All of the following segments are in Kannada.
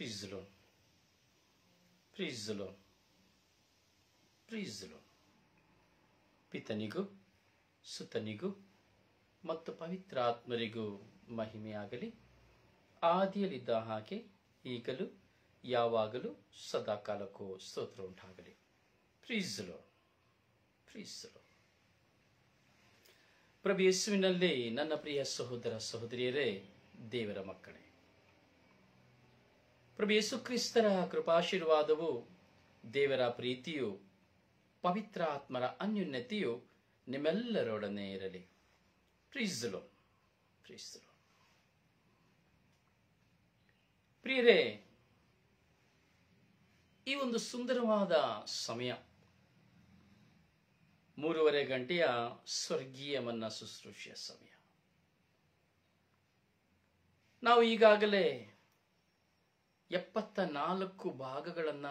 Praise the Lord. Praise the Lord. Praise the Lord. ಪಿತನಿಗೂ, ಸುತನಿಗೂ, ಮತ್ತು ಪವಿತ್ರಾತ್ಮರಿಗೂ ಮಹಿಮೆಯಾಗಲಿ ಆದಿಯಲ್ಲಿದ್ದ ಹಾಗೆ ಈಗಲೂ, ಯಾವಾಗಲೂ, ಸದಾಕಾಲಕ್ಕೂ ಸ್ತೋತ್ರ ಉಂಟಾಗಲಿ ಪ್ರೀಸಲು ಪ್ರೀಸಲು ಪ್ರಭು ಯೇಸುವಿನಲ್ಲಿ ನನ್ನ ಪ್ರಿಯ ಸಹೋದರ ಸಹೋದರಿಯರೇ, ದೇವರ ಮಕ್ಕಳೇ ಪ್ರಭು ಯೇಸುಕ್ರಿಸ್ತನ ಕೃಪಾಶೀರ್ವಾದವು ದೇವರ ಪ್ರೀತಿಯು, ಪವಿತ್ರ ಆತ್ಮರ ನಿಮ್ಮೆಲ್ಲರೊಡನೆ ಇರಲಿ. ಪ್ರೀಸಲು ಪ್ರೀಸಲು ಪ್ರಿಯರೇ, ಈ ಒಂದು ಸುಂದರವಾದ ಸಮಯ, ಮೂರುವರೆ ಗಂಟೆಯ ಸ್ವರ್ಗೀಯ ಮನ್ನ ಸಮಯ. ನಾವು ಈಗಾಗಲೇ ಎಪ್ಪತ್ತ ನಾಲ್ಕು ಭಾಗಗಳನ್ನ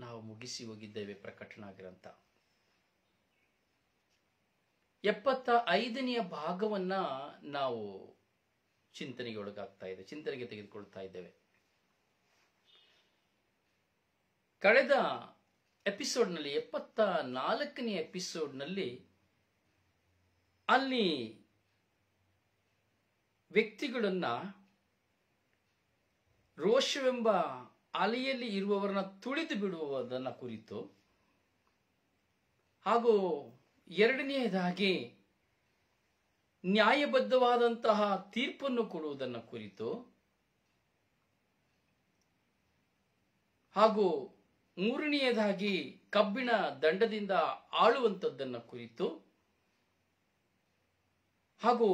ನಾವು ಮುಗಿಸಿ ಹೋಗಿದ್ದೇವೆ ಪ್ರಕಟಣ ಗ್ರಂಥ ಎಪ್ಪತ್ತ ಐದನೆಯ ಭಾಗವನ್ನ ನಾವು ಚಿಂತನೆಗೆ ಒಳಗಾಗ್ತಾ ಇದೆ, ಚಿಂತನೆಗೆ ತೆಗೆದುಕೊಳ್ತಾ ಇದ್ದೇವೆ. ಕಳೆದ ಎಪಿಸೋಡ್ನಲ್ಲಿ ಎಪ್ಪತ್ತ ನಾಲ್ಕನೇ ಎಪಿಸೋಡ್ನಲ್ಲಿ ಅಲ್ಲಿ ವ್ಯಕ್ತಿಗಳನ್ನ ರೋಷವೆಂಬ ಅಲೆಯಲ್ಲಿ ಇರುವವರನ್ನ ತುಳಿದು ಬಿಡುವುದನ್ನ ಕುರಿತು ಹಾಗೂ ಎರಡನೆಯದಾಗಿ ನ್ಯಾಯಬದ್ಧವಾದಂತಹ ತೀರ್ಪನ್ನು ಕೊಡುವುದನ್ನು ಕುರಿತು ಹಾಗೂ ಮೂರನೆಯದಾಗಿ ಕಬ್ಬಿಣ ದಂಡದಿಂದ ಆಳುವಂಥದ್ದನ್ನ ಕುರಿತು ಹಾಗೂ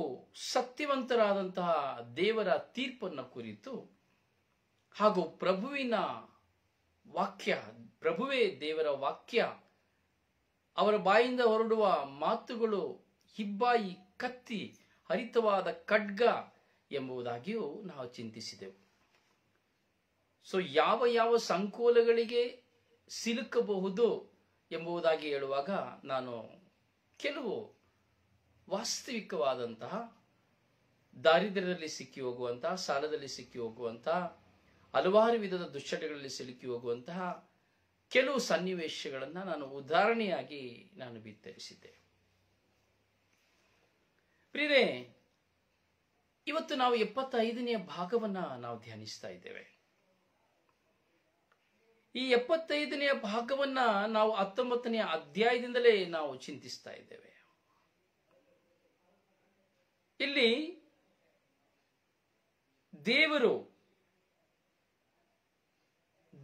ಸತ್ಯವಂತರಾದಂತಹ ದೇವರ ತೀರ್ಪನ್ನು ಕುರಿತು ಹಾಗೂ ಪ್ರಭುವಿನ ವಾಕ್ಯ, ಪ್ರಭುವೇ ದೇವರ ವಾಕ್ಯ, ಅವರ ಬಾಯಿಂದ ಹೊರಡುವ ಮಾತುಗಳು ಹಿಬ್ಬಾಯಿ ಕತ್ತಿ ಹರಿತವಾದ ಖಡ್ಗ ಎಂಬುದಾಗಿಯೂ ನಾವು ಚಿಂತಿಸಿದೆವು. ಸೊ ಯಾವ ಯಾವ ಸಂಕೋಲಗಳಿಗೆ ಸಿಲುಕಬಹುದು ಎಂಬುದಾಗಿ ಹೇಳುವಾಗ ನಾನು ಕೆಲವು ವಾಸ್ತವಿಕವಾದಂತಹ ದಾರಿದ್ರ್ಯದಲ್ಲಿ ಸಿಕ್ಕಿ ಹೋಗುವಂತಹ, ಸಾಲದಲ್ಲಿ ಸಿಕ್ಕಿ ಹೋಗುವಂತಹ ಹಲವಾರು ವಿಧದ ದುಶ್ಚಟಗಳಲ್ಲಿ ಸಿಲುಕಿ ಹೋಗುವಂತಹ ಕೆಲವು ಸನ್ನಿವೇಶಗಳನ್ನು ನಾನು ಉದಾಹರಣೆಯಾಗಿ ನಾನು ಬಿತ್ತರಿಸಿದ್ದೆ. ಪ್ರಿಯರೇ, ಇವತ್ತು ನಾವು ಎಪ್ಪತ್ತೈದನೆಯ ಭಾಗವನ್ನ ನಾವು ಧ್ಯಾನಿಸ್ತಾ ಇದ್ದೇವೆ. ಈ ಎಪ್ಪತ್ತೈದನೆಯ ಭಾಗವನ್ನ ನಾವು ಹತ್ತೊಂಬತ್ತನೆಯ ಅಧ್ಯಾಯದಿಂದಲೇ ನಾವು ಚಿಂತಿಸ್ತಾ ಇದ್ದೇವೆ. ಇಲ್ಲಿ ದೇವರು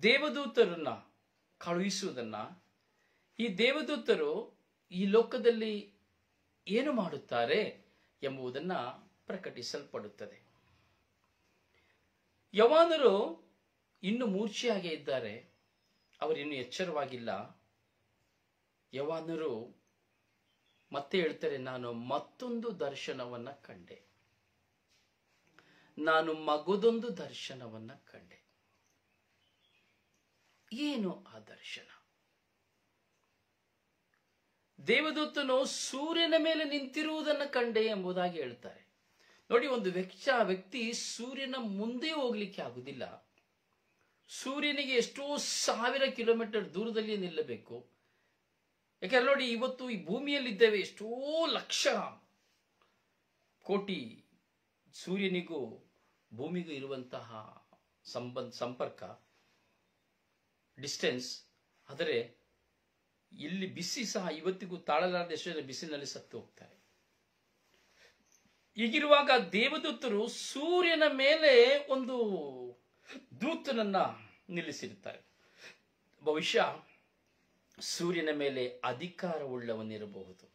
ದೇವದೂತರನ್ನ ಕಳುಹಿಸುವುದನ್ನ ಈ ದೇವದೂತರು ಈ ಲೋಕದಲ್ಲಿ ಏನು ಮಾಡುತ್ತಾರೆ ಎಂಬುದನ್ನ ಪ್ರಕಟಿಸಲ್ಪಡುತ್ತದೆ. ಯವಾನರು ಇನ್ನು ಮೂರ್ಛೆಯಾಗಿ ಇದ್ದಾರೆ. ಅವರಿನ್ನು ಎಚ್ಚರವಾಗಿಲ್ಲ. ಯವಾನರು ಮತ್ತೆ ಹೇಳ್ತಾರೆ, ನಾನು ಮತ್ತೊಂದು ದರ್ಶನವನ್ನ ಕಂಡೆ. ನಾನು ಮಗುದೊಂದು ದರ್ಶನವನ್ನ ಕಂಡೆ. ಏನು ಆ ದರ್ಶನ? ದೇವದೂತನು ಸೂರ್ಯನ ಮೇಲೆ ನಿಂತಿರುವುದನ್ನು ಕಂಡೆ ಎಂಬುದಾಗಿ ಹೇಳ್ತಾರೆ. ನೋಡಿ, ಒಂದು ವ್ಯಕ್ತಿ ವ್ಯಕ್ತಿ ಸೂರ್ಯನ ಮುಂದೆ ಹೋಗ್ಲಿಕ್ಕೆ ಆಗುದಿಲ್ಲ. ಸೂರ್ಯನಿಗೆ ಎಷ್ಟೋ ಸಾವಿರ ಕಿಲೋಮೀಟರ್ ದೂರದಲ್ಲಿ ನಿಲ್ಲಬೇಕು. ಯಾಕೆಂದ್ರೆ ನೋಡಿ, ಇವತ್ತು ಈ ಭೂಮಿಯಲ್ಲಿದ್ದೇವೆ ಎಷ್ಟೋ ಲಕ್ಷ, ಕೋಟಿ ಸೂರ್ಯನಿಗೂ ಭೂಮಿಗೂ ಇರುವಂತಹ ಸಂಬಂಧ, ಸಂಪರ್ಕ. ಡಿಸ್ಟೆನ್ಸ್ ಆದರೆ ಇಲ್ಲಿ ಬಿಸಿ ಸಹ ಇವತ್ತಿಗೂ ತಾಳಲಾರದ ಎಷ್ಟೋ ಬಿಸಿಲಿನಲ್ಲಿ ಸತ್ತು ಹೋಗ್ತಾರೆ. ಹೀಗಿರುವಾಗ ದೇವದೂತರು ಸೂರ್ಯನ ಮೇಲೆ ಒಂದು ದೂತನನ್ನ ನಿಲ್ಲಿಸಿರುತ್ತಾರೆ. ಬಹುಶಃ ಸೂರ್ಯನ ಮೇಲೆ ಅಧಿಕಾರವುಳ್ಳವನಿರಬಹುದು.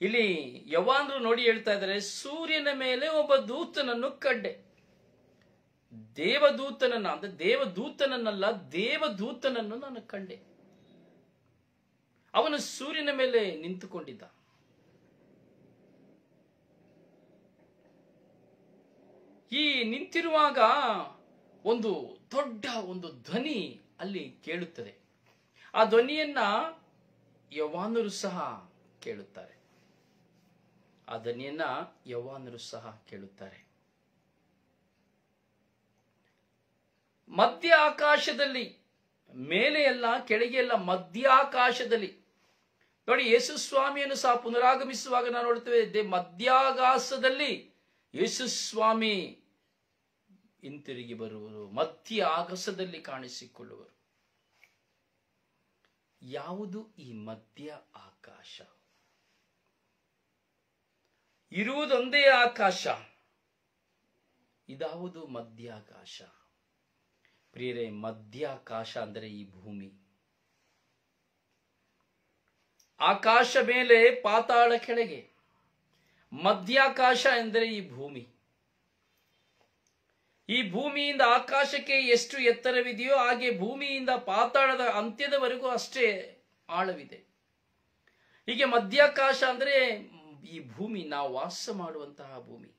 ಇಲ್ಲಿ ಯವಾನರು ನೋಡಿ ಹೇಳ್ತಾ ಇದ್ದಾರೆ, ಸೂರ್ಯನ ಮೇಲೆ ಒಬ್ಬ ದೂತನನ್ನು ಕಂಡೆ. ದೇವದೂತನನ್ನ, ಅಂದ್ರೆ ದೇವದೂತನನ್ನಲ್ಲ, ದೇವದೂತನನ್ನು ನಾನು ಕಂಡೆ. ಅವನು ಸೂರ್ಯನ ಮೇಲೆ ನಿಂತುಕೊಂಡಿದ್ದ. ಈ ನಿಂತಿರುವಾಗ ಒಂದು ದೊಡ್ಡ ಒಂದು ಧ್ವನಿ ಅಲ್ಲಿ ಕೇಳುತ್ತದೆ. ಆ ಧ್ವನಿಯನ್ನ ಯವಾನರು ಸಹ ಕೇಳುತ್ತಾರೆ. ಆ ಧ್ವನಿಯನ್ನ ಯವಾನರು ಸಹ ಕೇಳುತ್ತಾರೆ. ಮಧ್ಯ ಆಕಾಶದಲ್ಲಿ ಮೇಲೆ ಎಲ್ಲ ಕೆಳಗೆ ಎಲ್ಲ ಮಧ್ಯ ಆಕಾಶದಲ್ಲಿ ನೋಡಿ, ಯೇಸು ಸ್ವಾಮಿಯನ್ನು ಸಹ ಪುನರಾಗಮಿಸುವಾಗ ನಾವು ನೋಡ್ತೇವೆ ಯೇಸು ಸ್ವಾಮಿ ಹಿಂತಿರುಗಿ ಬರುವರು ಮಧ್ಯ ಆಗಸದಲ್ಲಿ ಕಾಣಿಸಿಕೊಳ್ಳುವರು. ಯಾವುದು ಈ ಮಧ್ಯ ಆಕಾಶ ಇರುವುದೊಂದೇ ಆಕಾಶ, ಇದಾವುದು ಮಧ್ಯಾಕಾಶ ಪ್ರಿಯರೇ, ಮಧ್ಯಾಕಾಶ ಅಂದರೆ ಈ ಭೂಮಿ. ಆಕಾಶ ಮೇಲೆ ಪಾತಾಳ ಕೆಳಗೆ. ಮಧ್ಯಾಕಾಶ ಎಂದರೆ ಈ ಭೂಮಿ. ಈ ಭೂಮಿಯಿಂದ ಆಕಾಶಕ್ಕೆ ಎಷ್ಟು ಎತ್ತರವಿದೆಯೋ ಹಾಗೆ ಭೂಮಿಯಿಂದ ಪಾತಾಳದ ಅಂತ್ಯದವರೆಗೂ ಅಷ್ಟೇ ಆಳವಿದೆ. ಹೀಗೆ ಮಧ್ಯಾಕಾಶ ಅಂದರೆ ಈ ಭೂಮಿ, ನಾವು ವಾಸ ಮಾಡುವಂತಹ ಭೂಮಿ.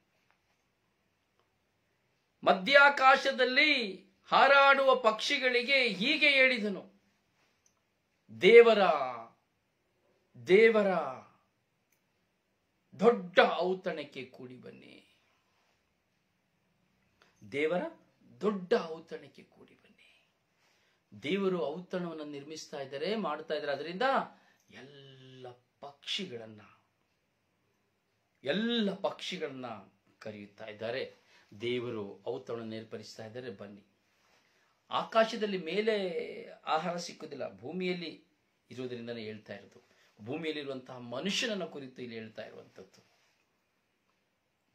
ಮಧ್ಯಾಕಾಶದಲ್ಲಿ ಹಾರಾಡುವ ಪಕ್ಷಿಗಳಿಗೆ ಹೀಗೆ ಹೇಳಿದನು. ದೇವರ ದೇವರ, ದೊಡ್ಡ ಔತಣಕ್ಕೆ ಕೂಡಿ ಬನ್ನಿ. ದೇವರ, ದೊಡ್ಡ ಔತಣಕ್ಕೆ ಕೂಡಿ ಬನ್ನಿ. ದೇವರು ಔತಣವನ್ನು ನಿರ್ಮಿಸ್ತಾ ಇದ್ದಾರೆ, ಮಾಡ್ತಾ ಇದ್ದಾರೆ. ಅದರಿಂದ ಎಲ್ಲ ಪಕ್ಷಿಗಳನ್ನ ಎಲ್ಲ ಪಕ್ಷಿಗಳನ್ನ ಕರೆಯುತ್ತಾ ಇದ್ದಾರೆ. ದೇವರು ಔತಣ ಏರ್ಪಡಿಸ್ತಾ ಇದ್ದಾರೆ. ಬನ್ನಿ. ಆಕಾಶದಲ್ಲಿ ಮೇಲೆ ಆಹಾರ ಸಿಕ್ಕುದಿಲ್ಲ ಭೂಮಿಯಲ್ಲಿ ಇರುವುದರಿಂದನೇ ಹೇಳ್ತಾ ಇರೋದು. ಭೂಮಿಯಲ್ಲಿರುವಂತಹ ಮನುಷ್ಯನನ್ನ ಕುರಿತು ಇಲ್ಲಿ ಹೇಳ್ತಾ ಇರುವಂಥದ್ದು.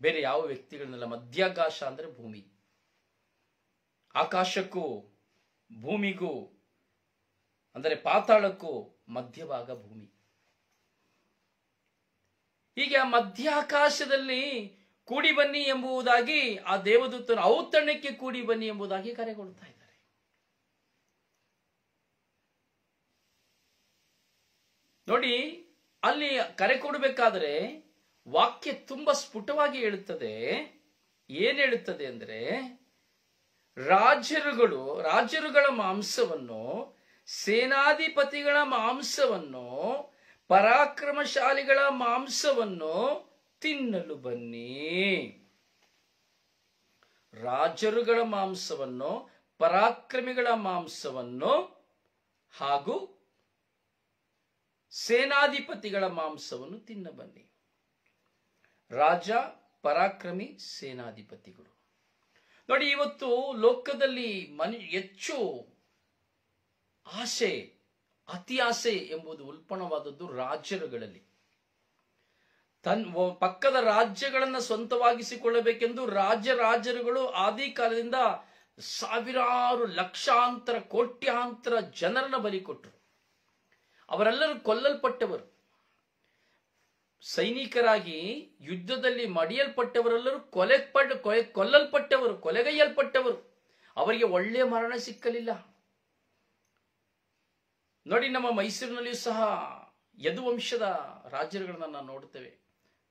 ಬೇರೆ ಯಾವ ವ್ಯಕ್ತಿಗಳನ್ನೆಲ್ಲ ಮಧ್ಯಾಕಾಶ ಅಂದ್ರೆ ಭೂಮಿ. ಆಕಾಶಕ್ಕೂ ಭೂಮಿಗೂ ಅಂದರೆ ಪಾತಾಳಕ್ಕೂ ಮಧ್ಯಭಾಗ ಭೂಮಿ. ಹೀಗೆ ಆ ಮಧ್ಯಾಕಾಶದಲ್ಲಿ ಕೂಡಿ ಬನ್ನಿ ಎಂಬುದಾಗಿ ಆ ದೇವದೂತನ ಔತಣಕ್ಕೆ ಕೂಡಿ ಬನ್ನಿ ಎಂಬುದಾಗಿ ಕರೆಗೊಳ್ತಾ ಇದ್ದಾರೆ. ನೋಡಿ, ಅಲ್ಲಿ ಕರೆ ಕೊಡಬೇಕಾದ್ರೆ ವಾಕ್ಯ ತುಂಬಾ ಸ್ಫುಟವಾಗಿ ಹೇಳುತ್ತದೆ. ಏನ್ ಹೇಳುತ್ತದೆ ಅಂದ್ರೆ, ರಾಜರುಗಳು, ರಾಜರುಗಳ ಮಾಂಸವನ್ನು, ಸೇನಾಧಿಪತಿಗಳ ಮಾಂಸವನ್ನು, ಪರಾಕ್ರಮಶಾಲಿಗಳ ಮಾಂಸವನ್ನು ತಿನ್ನಲು ಬನ್ನಿ. ರಾಜರುಗಳ ಮಾಂಸವನ್ನು, ಪರಾಕ್ರಮಿಗಳ ಮಾಂಸವನ್ನು ಹಾಗೂ ಸೇನಾಧಿಪತಿಗಳ ಮಾಂಸವನ್ನು ತಿನ್ನ ಬನ್ನಿ. ರಾಜ, ಪರಾಕ್ರಮಿ ಸೇನಾಧಿಪತಿಗಳು. ನೋಡಿ, ಇವತ್ತು ಲೋಕದಲ್ಲಿ ಮನು, ಹೆಚ್ಚು ಆಸೆ, ಅತಿ ಆಸೆ ಎಂಬುದು ಉಲ್ಪಣವಾದದ್ದು ರಾಜರುಗಳಲ್ಲಿ. ತನ್ ಪಕ್ಕದ ರಾಜ್ಯಗಳನ್ನು ಸ್ವಂತವಾಗಿಸಿಕೊಳ್ಳಬೇಕೆಂದು ರಾಜ್ಯ ರಾಜರುಗಳು ಆದಿ ಕಾಲದಿಂದ ಸಾವಿರಾರು ಲಕ್ಷಾಂತರ, ಕೋಟ್ಯಾಂತರ ಜನರನ್ನ ಬಲಿ ಕೊಟ್ಟರು ಅವರೆಲ್ಲರೂ ಕೊಲ್ಲಲ್ಪಟ್ಟವರು. ಸೈನಿಕರಾಗಿ ಯುದ್ಧದಲ್ಲಿ ಮಡಿಯಲ್ಪಟ್ಟವರೆಲ್ಲರೂ ಕೊಲೆ ಪಡ್, ಕೊಲೆ, ಕೊಲ್ಲಲ್ಪಟ್ಟವರು, ಕೊಲೆಗೈಯಲ್ಪಟ್ಟವರು. ಅವರಿಗೆ ಒಳ್ಳೆಯ ಮರಣ ಸಿಕ್ಕಲಿಲ್ಲ. ನೋಡಿ, ನಮ್ಮ ಮೈಸೂರಿನಲ್ಲಿಯೂ ಸಹ ಯದುವಂಶದ ರಾಜರುಗಳನ್ನ ನಾವು ನೋಡ್ತೇವೆ.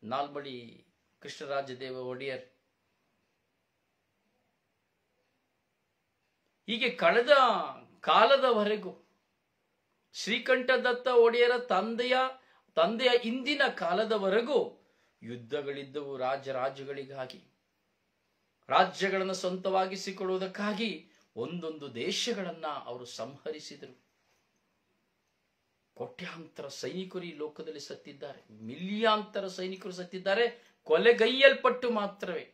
ನಾಲ್ಮಡಿ ಕೃಷ್ಣರಾಜದೇವ ಒಡೆಯರ್. ಹೀಗೆ ಕಳೆದ ಕಾಲದವರೆಗೂ ಶ್ರೀಕಂಠದತ್ತ ಒಡೆಯರ ತಂದೆಯ ತಂದೆಯ ಇಂದಿನ ಕಾಲದವರೆಗೂ ಯುದ್ಧಗಳಿದ್ದವು ರಾಜ್ಯ ರಾಜ್ಯಗಳಿಗಾಗಿ ರಾಜ್ಯಗಳನ್ನು ಸ್ವಂತವಾಗಿಸಿಕೊಳ್ಳುವುದಕ್ಕಾಗಿ ಒಂದೊಂದು ದೇಶಗಳನ್ನ ಅವರು ಸಂಹರಿಸಿದರು. ಕೋಟ್ಯಾಂತರ ಸೈನಿಕರು ಈ ಲೋಕದಲ್ಲಿ ಸತ್ತಿದ್ದಾರೆ. ಮಿಲಿಯಾಂತರ ಸೈನಿಕರು ಸತ್ತಿದ್ದಾರೆ. ಕೊಲೆಗೈಯಲ್ಪಟ್ಟು ಮಾತ್ರವೇ.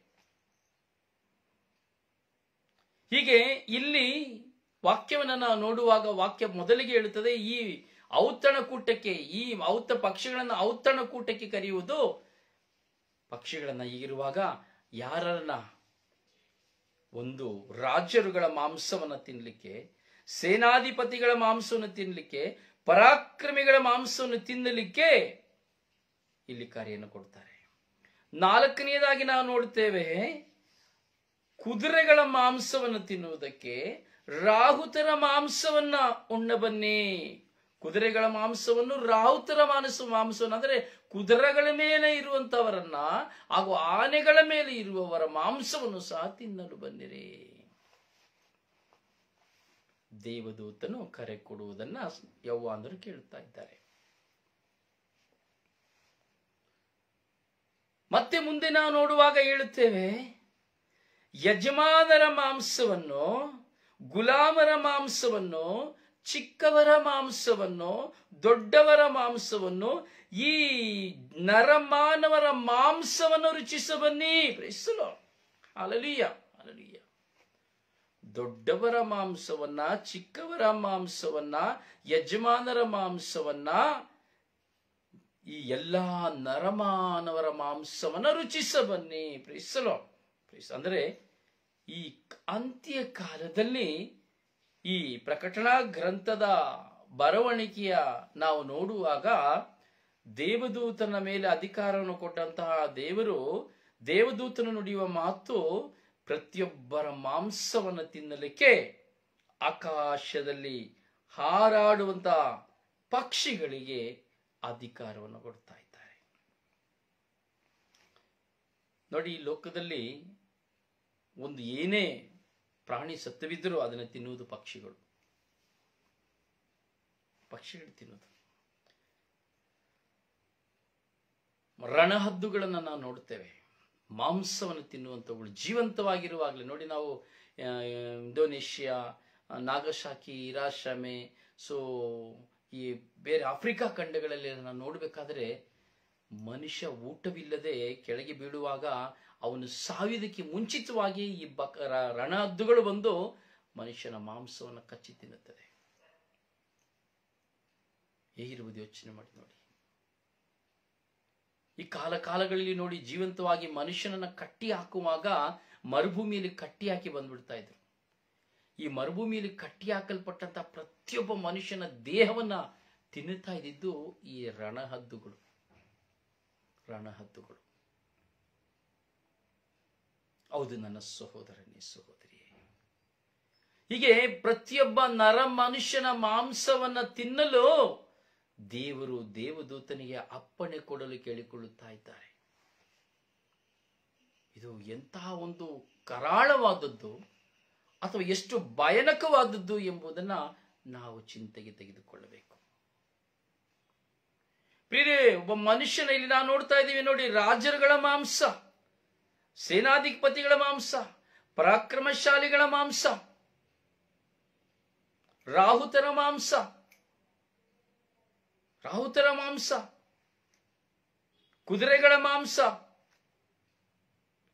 ಹೀಗೆ ಇಲ್ಲಿ ವಾಕ್ಯವನ್ನು ನಾವು ನೋಡುವಾಗ ವಾಕ್ಯ ಮೊದಲಿಗೆ ಹೇಳುತ್ತದೆ, ಈ ಔತಣ ಕೂಟಕ್ಕೆ, ಈ ಔತ ಪಕ್ಷಿಗಳನ್ನು ಔತಣ ಕೂಟಕ್ಕೆ ಕರೆಯುವುದು. ಪಕ್ಷಿಗಳನ್ನು ಈಗಿರುವಾಗ ಯಾರನ್ನ? ಒಂದು ರಾಜರುಗಳ ಮಾಂಸವನ್ನು ತಿನ್ನಲಿಕ್ಕೆ ಸೇನಾಧಿಪತಿಗಳ ಮಾಂಸವನ್ನು ತಿನ್ನಲಿಕ್ಕೆ ಪರಾಕ್ರಮಿಗಳ ಮಾಂಸವನ್ನು ತಿನ್ನಲಿಕ್ಕೆ ಇಲ್ಲಿ ಕಾರ್ಯವನ್ನು ಕೊಡ್ತಾರೆ. ನಾಲ್ಕನೆಯದಾಗಿ ನಾವು ನೋಡ್ತೇವೆ ಕುದುರೆಗಳ ಮಾಂಸವನ್ನು ತಿನ್ನುವುದಕ್ಕೆ ರಾಹುತರ ಮಾಂಸವನ್ನ ಉಣ್ಣ ಬನ್ನಿ ಕುದುರೆಗಳ ಮಾಂಸವನ್ನು, ರಾಹುತರ ಮಾನಸ, ಮಾಂಸವನ್ನು, ಅಂದರೆ ಕುದುರೆಗಳ ಮೇಲೆ ಇರುವಂತವರನ್ನ ಹಾಗೂ ಆನೆಗಳ ಮೇಲೆ ಇರುವವರ ಮಾಂಸವನ್ನು ಸಹ ತಿನ್ನಲು ಬಂದಿರಿ ದೇವದೂತನು ಕರೆ ಕೊಡುವುದನ್ನ ಯವ್ವಾಂದರು ಕೇಳುತ್ತಾ ಇದ್ದಾರೆ. ಮತ್ತೆ ಮುಂದೆ ನಾವು ನೋಡುವಾಗ ಹೇಳುತ್ತೇವೆ, ಯಜಮಾನರ ಮಾಂಸವನ್ನು ಗುಲಾಮರ ಮಾಂಸವನ್ನು, ಚಿಕ್ಕವರ ಮಾಂಸವನ್ನು, ದೊಡ್ಡವರ ಮಾಂಸವನ್ನು, ಈ ನರಮಾನವರ ಮಾಂಸವನ್ನು ರುಚಿಸ ಬನ್ನಿ ಪ್ರೆಸ್ಸಲೋ ಅಲಲಿಯ ಅಲಲಿಯ ದೊಡ್ಡವರ ಮಾಂಸವನ್ನ, ಚಿಕ್ಕವರ ಮಾಂಸವನ್ನ, ಯಜಮಾನರ ಮಾಂಸವನ್ನ, ಈ ಎಲ್ಲಾ ನರಮಾನವರ ಮಾಂಸವನ್ನ ರುಚಿಸ ಬನ್ನಿ ಪ್ರೀಸಲೋ ಪ್ರೀಸ್ ಅಂದ್ರೆ ಈ ಅಂತ್ಯ ಕಾಲದಲ್ಲಿ ಈ ಪ್ರಕಟಣಾ ಗ್ರಂಥದ ಬರವಣಿಗೆಯ ನಾವು ನೋಡುವಾಗ ದೇವದೂತನ ಮೇಲೆ ಅಧಿಕಾರವನ್ನು ಕೊಟ್ಟಂತಹ ದೇವರು ದೇವದೂತನ ನುಡಿಯುವ ಮಾತು ಪ್ರತಿಯೊಬ್ಬರ ಮಾಂಸವನ್ನು ತಿನ್ನಲಿಕ್ಕೆ ಆಕಾಶದಲ್ಲಿ ಹಾರಾಡುವಂತಹ ಪಕ್ಷಿಗಳಿಗೆ ಅಧಿಕಾರವನ್ನು ಕೊಡ್ತಾ ಇದ್ದಾರೆ. ನೋಡಿ ಲೋಕದಲ್ಲಿ ಒಂದು ಏನೇ ಪ್ರಾಣಿ ಸತ್ತವಿದ್ದರೂ ಅದನ್ನು ತಿನ್ನುವುದು ಪಕ್ಷಿಗಳು. ಪಕ್ಷಿಗಳು ತಿನ್ನುವುದು. ರಣಹದ್ದುಗಳನ್ನು ನಾವು ನೋಡುತ್ತೇವೆ. ಮಾಂಸವನ್ನು ತಿನ್ನುವಂಥವುಗಳು ಜೀವಂತವಾಗಿರುವಾಗಲೇ. ನೋಡಿ ನಾವು ಇಂಡೋನೇಷ್ಯಾ, ನಾಗಶಾಕಿ ಇರಾಶಮೆ ಸೊ, ಈ ಬೇರೆ ಆಫ್ರಿಕಾ ಖಂಡಗಳಲ್ಲಿ ನಾವು ನೋಡಬೇಕಾದ್ರೆ ಮನುಷ್ಯ ಊಟವಿಲ್ಲದೆ ಕೆಳಗೆ ಬೀಳುವಾಗ ಅವನು ಸಾವಿದಕ್ಕೆ ಮುಂಚಿತವಾಗಿ ಈ ಬಕ ರ- ರಣಹದ್ದುಗಳು ಬಂದು ಮನುಷ್ಯನ ಮಾಂಸವನ್ನು ಕಚ್ಚಿ ತಿನ್ನುತ್ತದೆ ಹೇಗಿರುವುದು ಯೋಚನೆ ಮಾಡಿ ನೋಡಿ. ಈ ಕಾಲ ಕಾಲಗಳಲ್ಲಿ ನೋಡಿ ಜೀವಂತವಾಗಿ ಮನುಷ್ಯನನ್ನ ಕಟ್ಟಿ ಹಾಕುವಾಗ ಮರುಭೂಮಿಯಲ್ಲಿ ಕಟ್ಟಿ ಹಾಕಿ ಬಂದ್ಬಿಡ್ತಾ ಇದ್ರು. ಈ ಮರುಭೂಮಿಯಲ್ಲಿ ಕಟ್ಟಿ ಹಾಕಲ್ಪಟ್ಟಂತ ಪ್ರತಿಯೊಬ್ಬ ಮನುಷ್ಯನ ದೇಹವನ್ನ ತಿನ್ನುತ್ತಾ ಇದ್ದಿದ್ದು ಈ ರಣಹದ್ದುಗಳು. ರಣಹದ್ದುಗಳು. ಹೌದು, ನನ್ನ ಸಹೋದರನೇ ಸಹೋದರಿಯೇ. ಹೀಗೆ ಪ್ರತಿಯೊಬ್ಬ ನರ ಮನುಷ್ಯನ ಮಾಂಸವನ್ನ ತಿನ್ನಲು ದೇವರು ದೇವದೂತನಿಗೆ ಅಪ್ಪಣೆ ಕೊಡಲು ಕೇಳಿಕೊಳ್ಳುತ್ತಾ ಇದ್ದಾರೆ. ಇದು ಎಂತಹ ಒಂದು ಕರಾಳವಾದದ್ದು ಅಥವಾ ಎಷ್ಟು ಭಯಾನಕವಾದದ್ದು ಎಂಬುದನ್ನ ನಾವು ಚಿಂತೆಗೆ ತೆಗೆದುಕೊಳ್ಳಬೇಕು. ಪ್ರಿಯರೇ, ಒಬ್ಬ ಮನುಷ್ಯನ ಇಲ್ಲಿ ನಾವು ನೋಡ್ತಾ ಇದ್ದೀವಿ ನೋಡಿ, ರಾಜರುಗಳ ಮಾಂಸ. ಸೇನಾಧಿಪತಿಗಳ ಮಾಂಸ, ಪರಾಕ್ರಮಶಾಲಿಗಳ ಮಾಂಸ, ರಾಹುತರ ಮಾಂಸ ರಾಹುತರ ಮಾಂಸ, ಕುದುರೆಗಳ ಮಾಂಸ,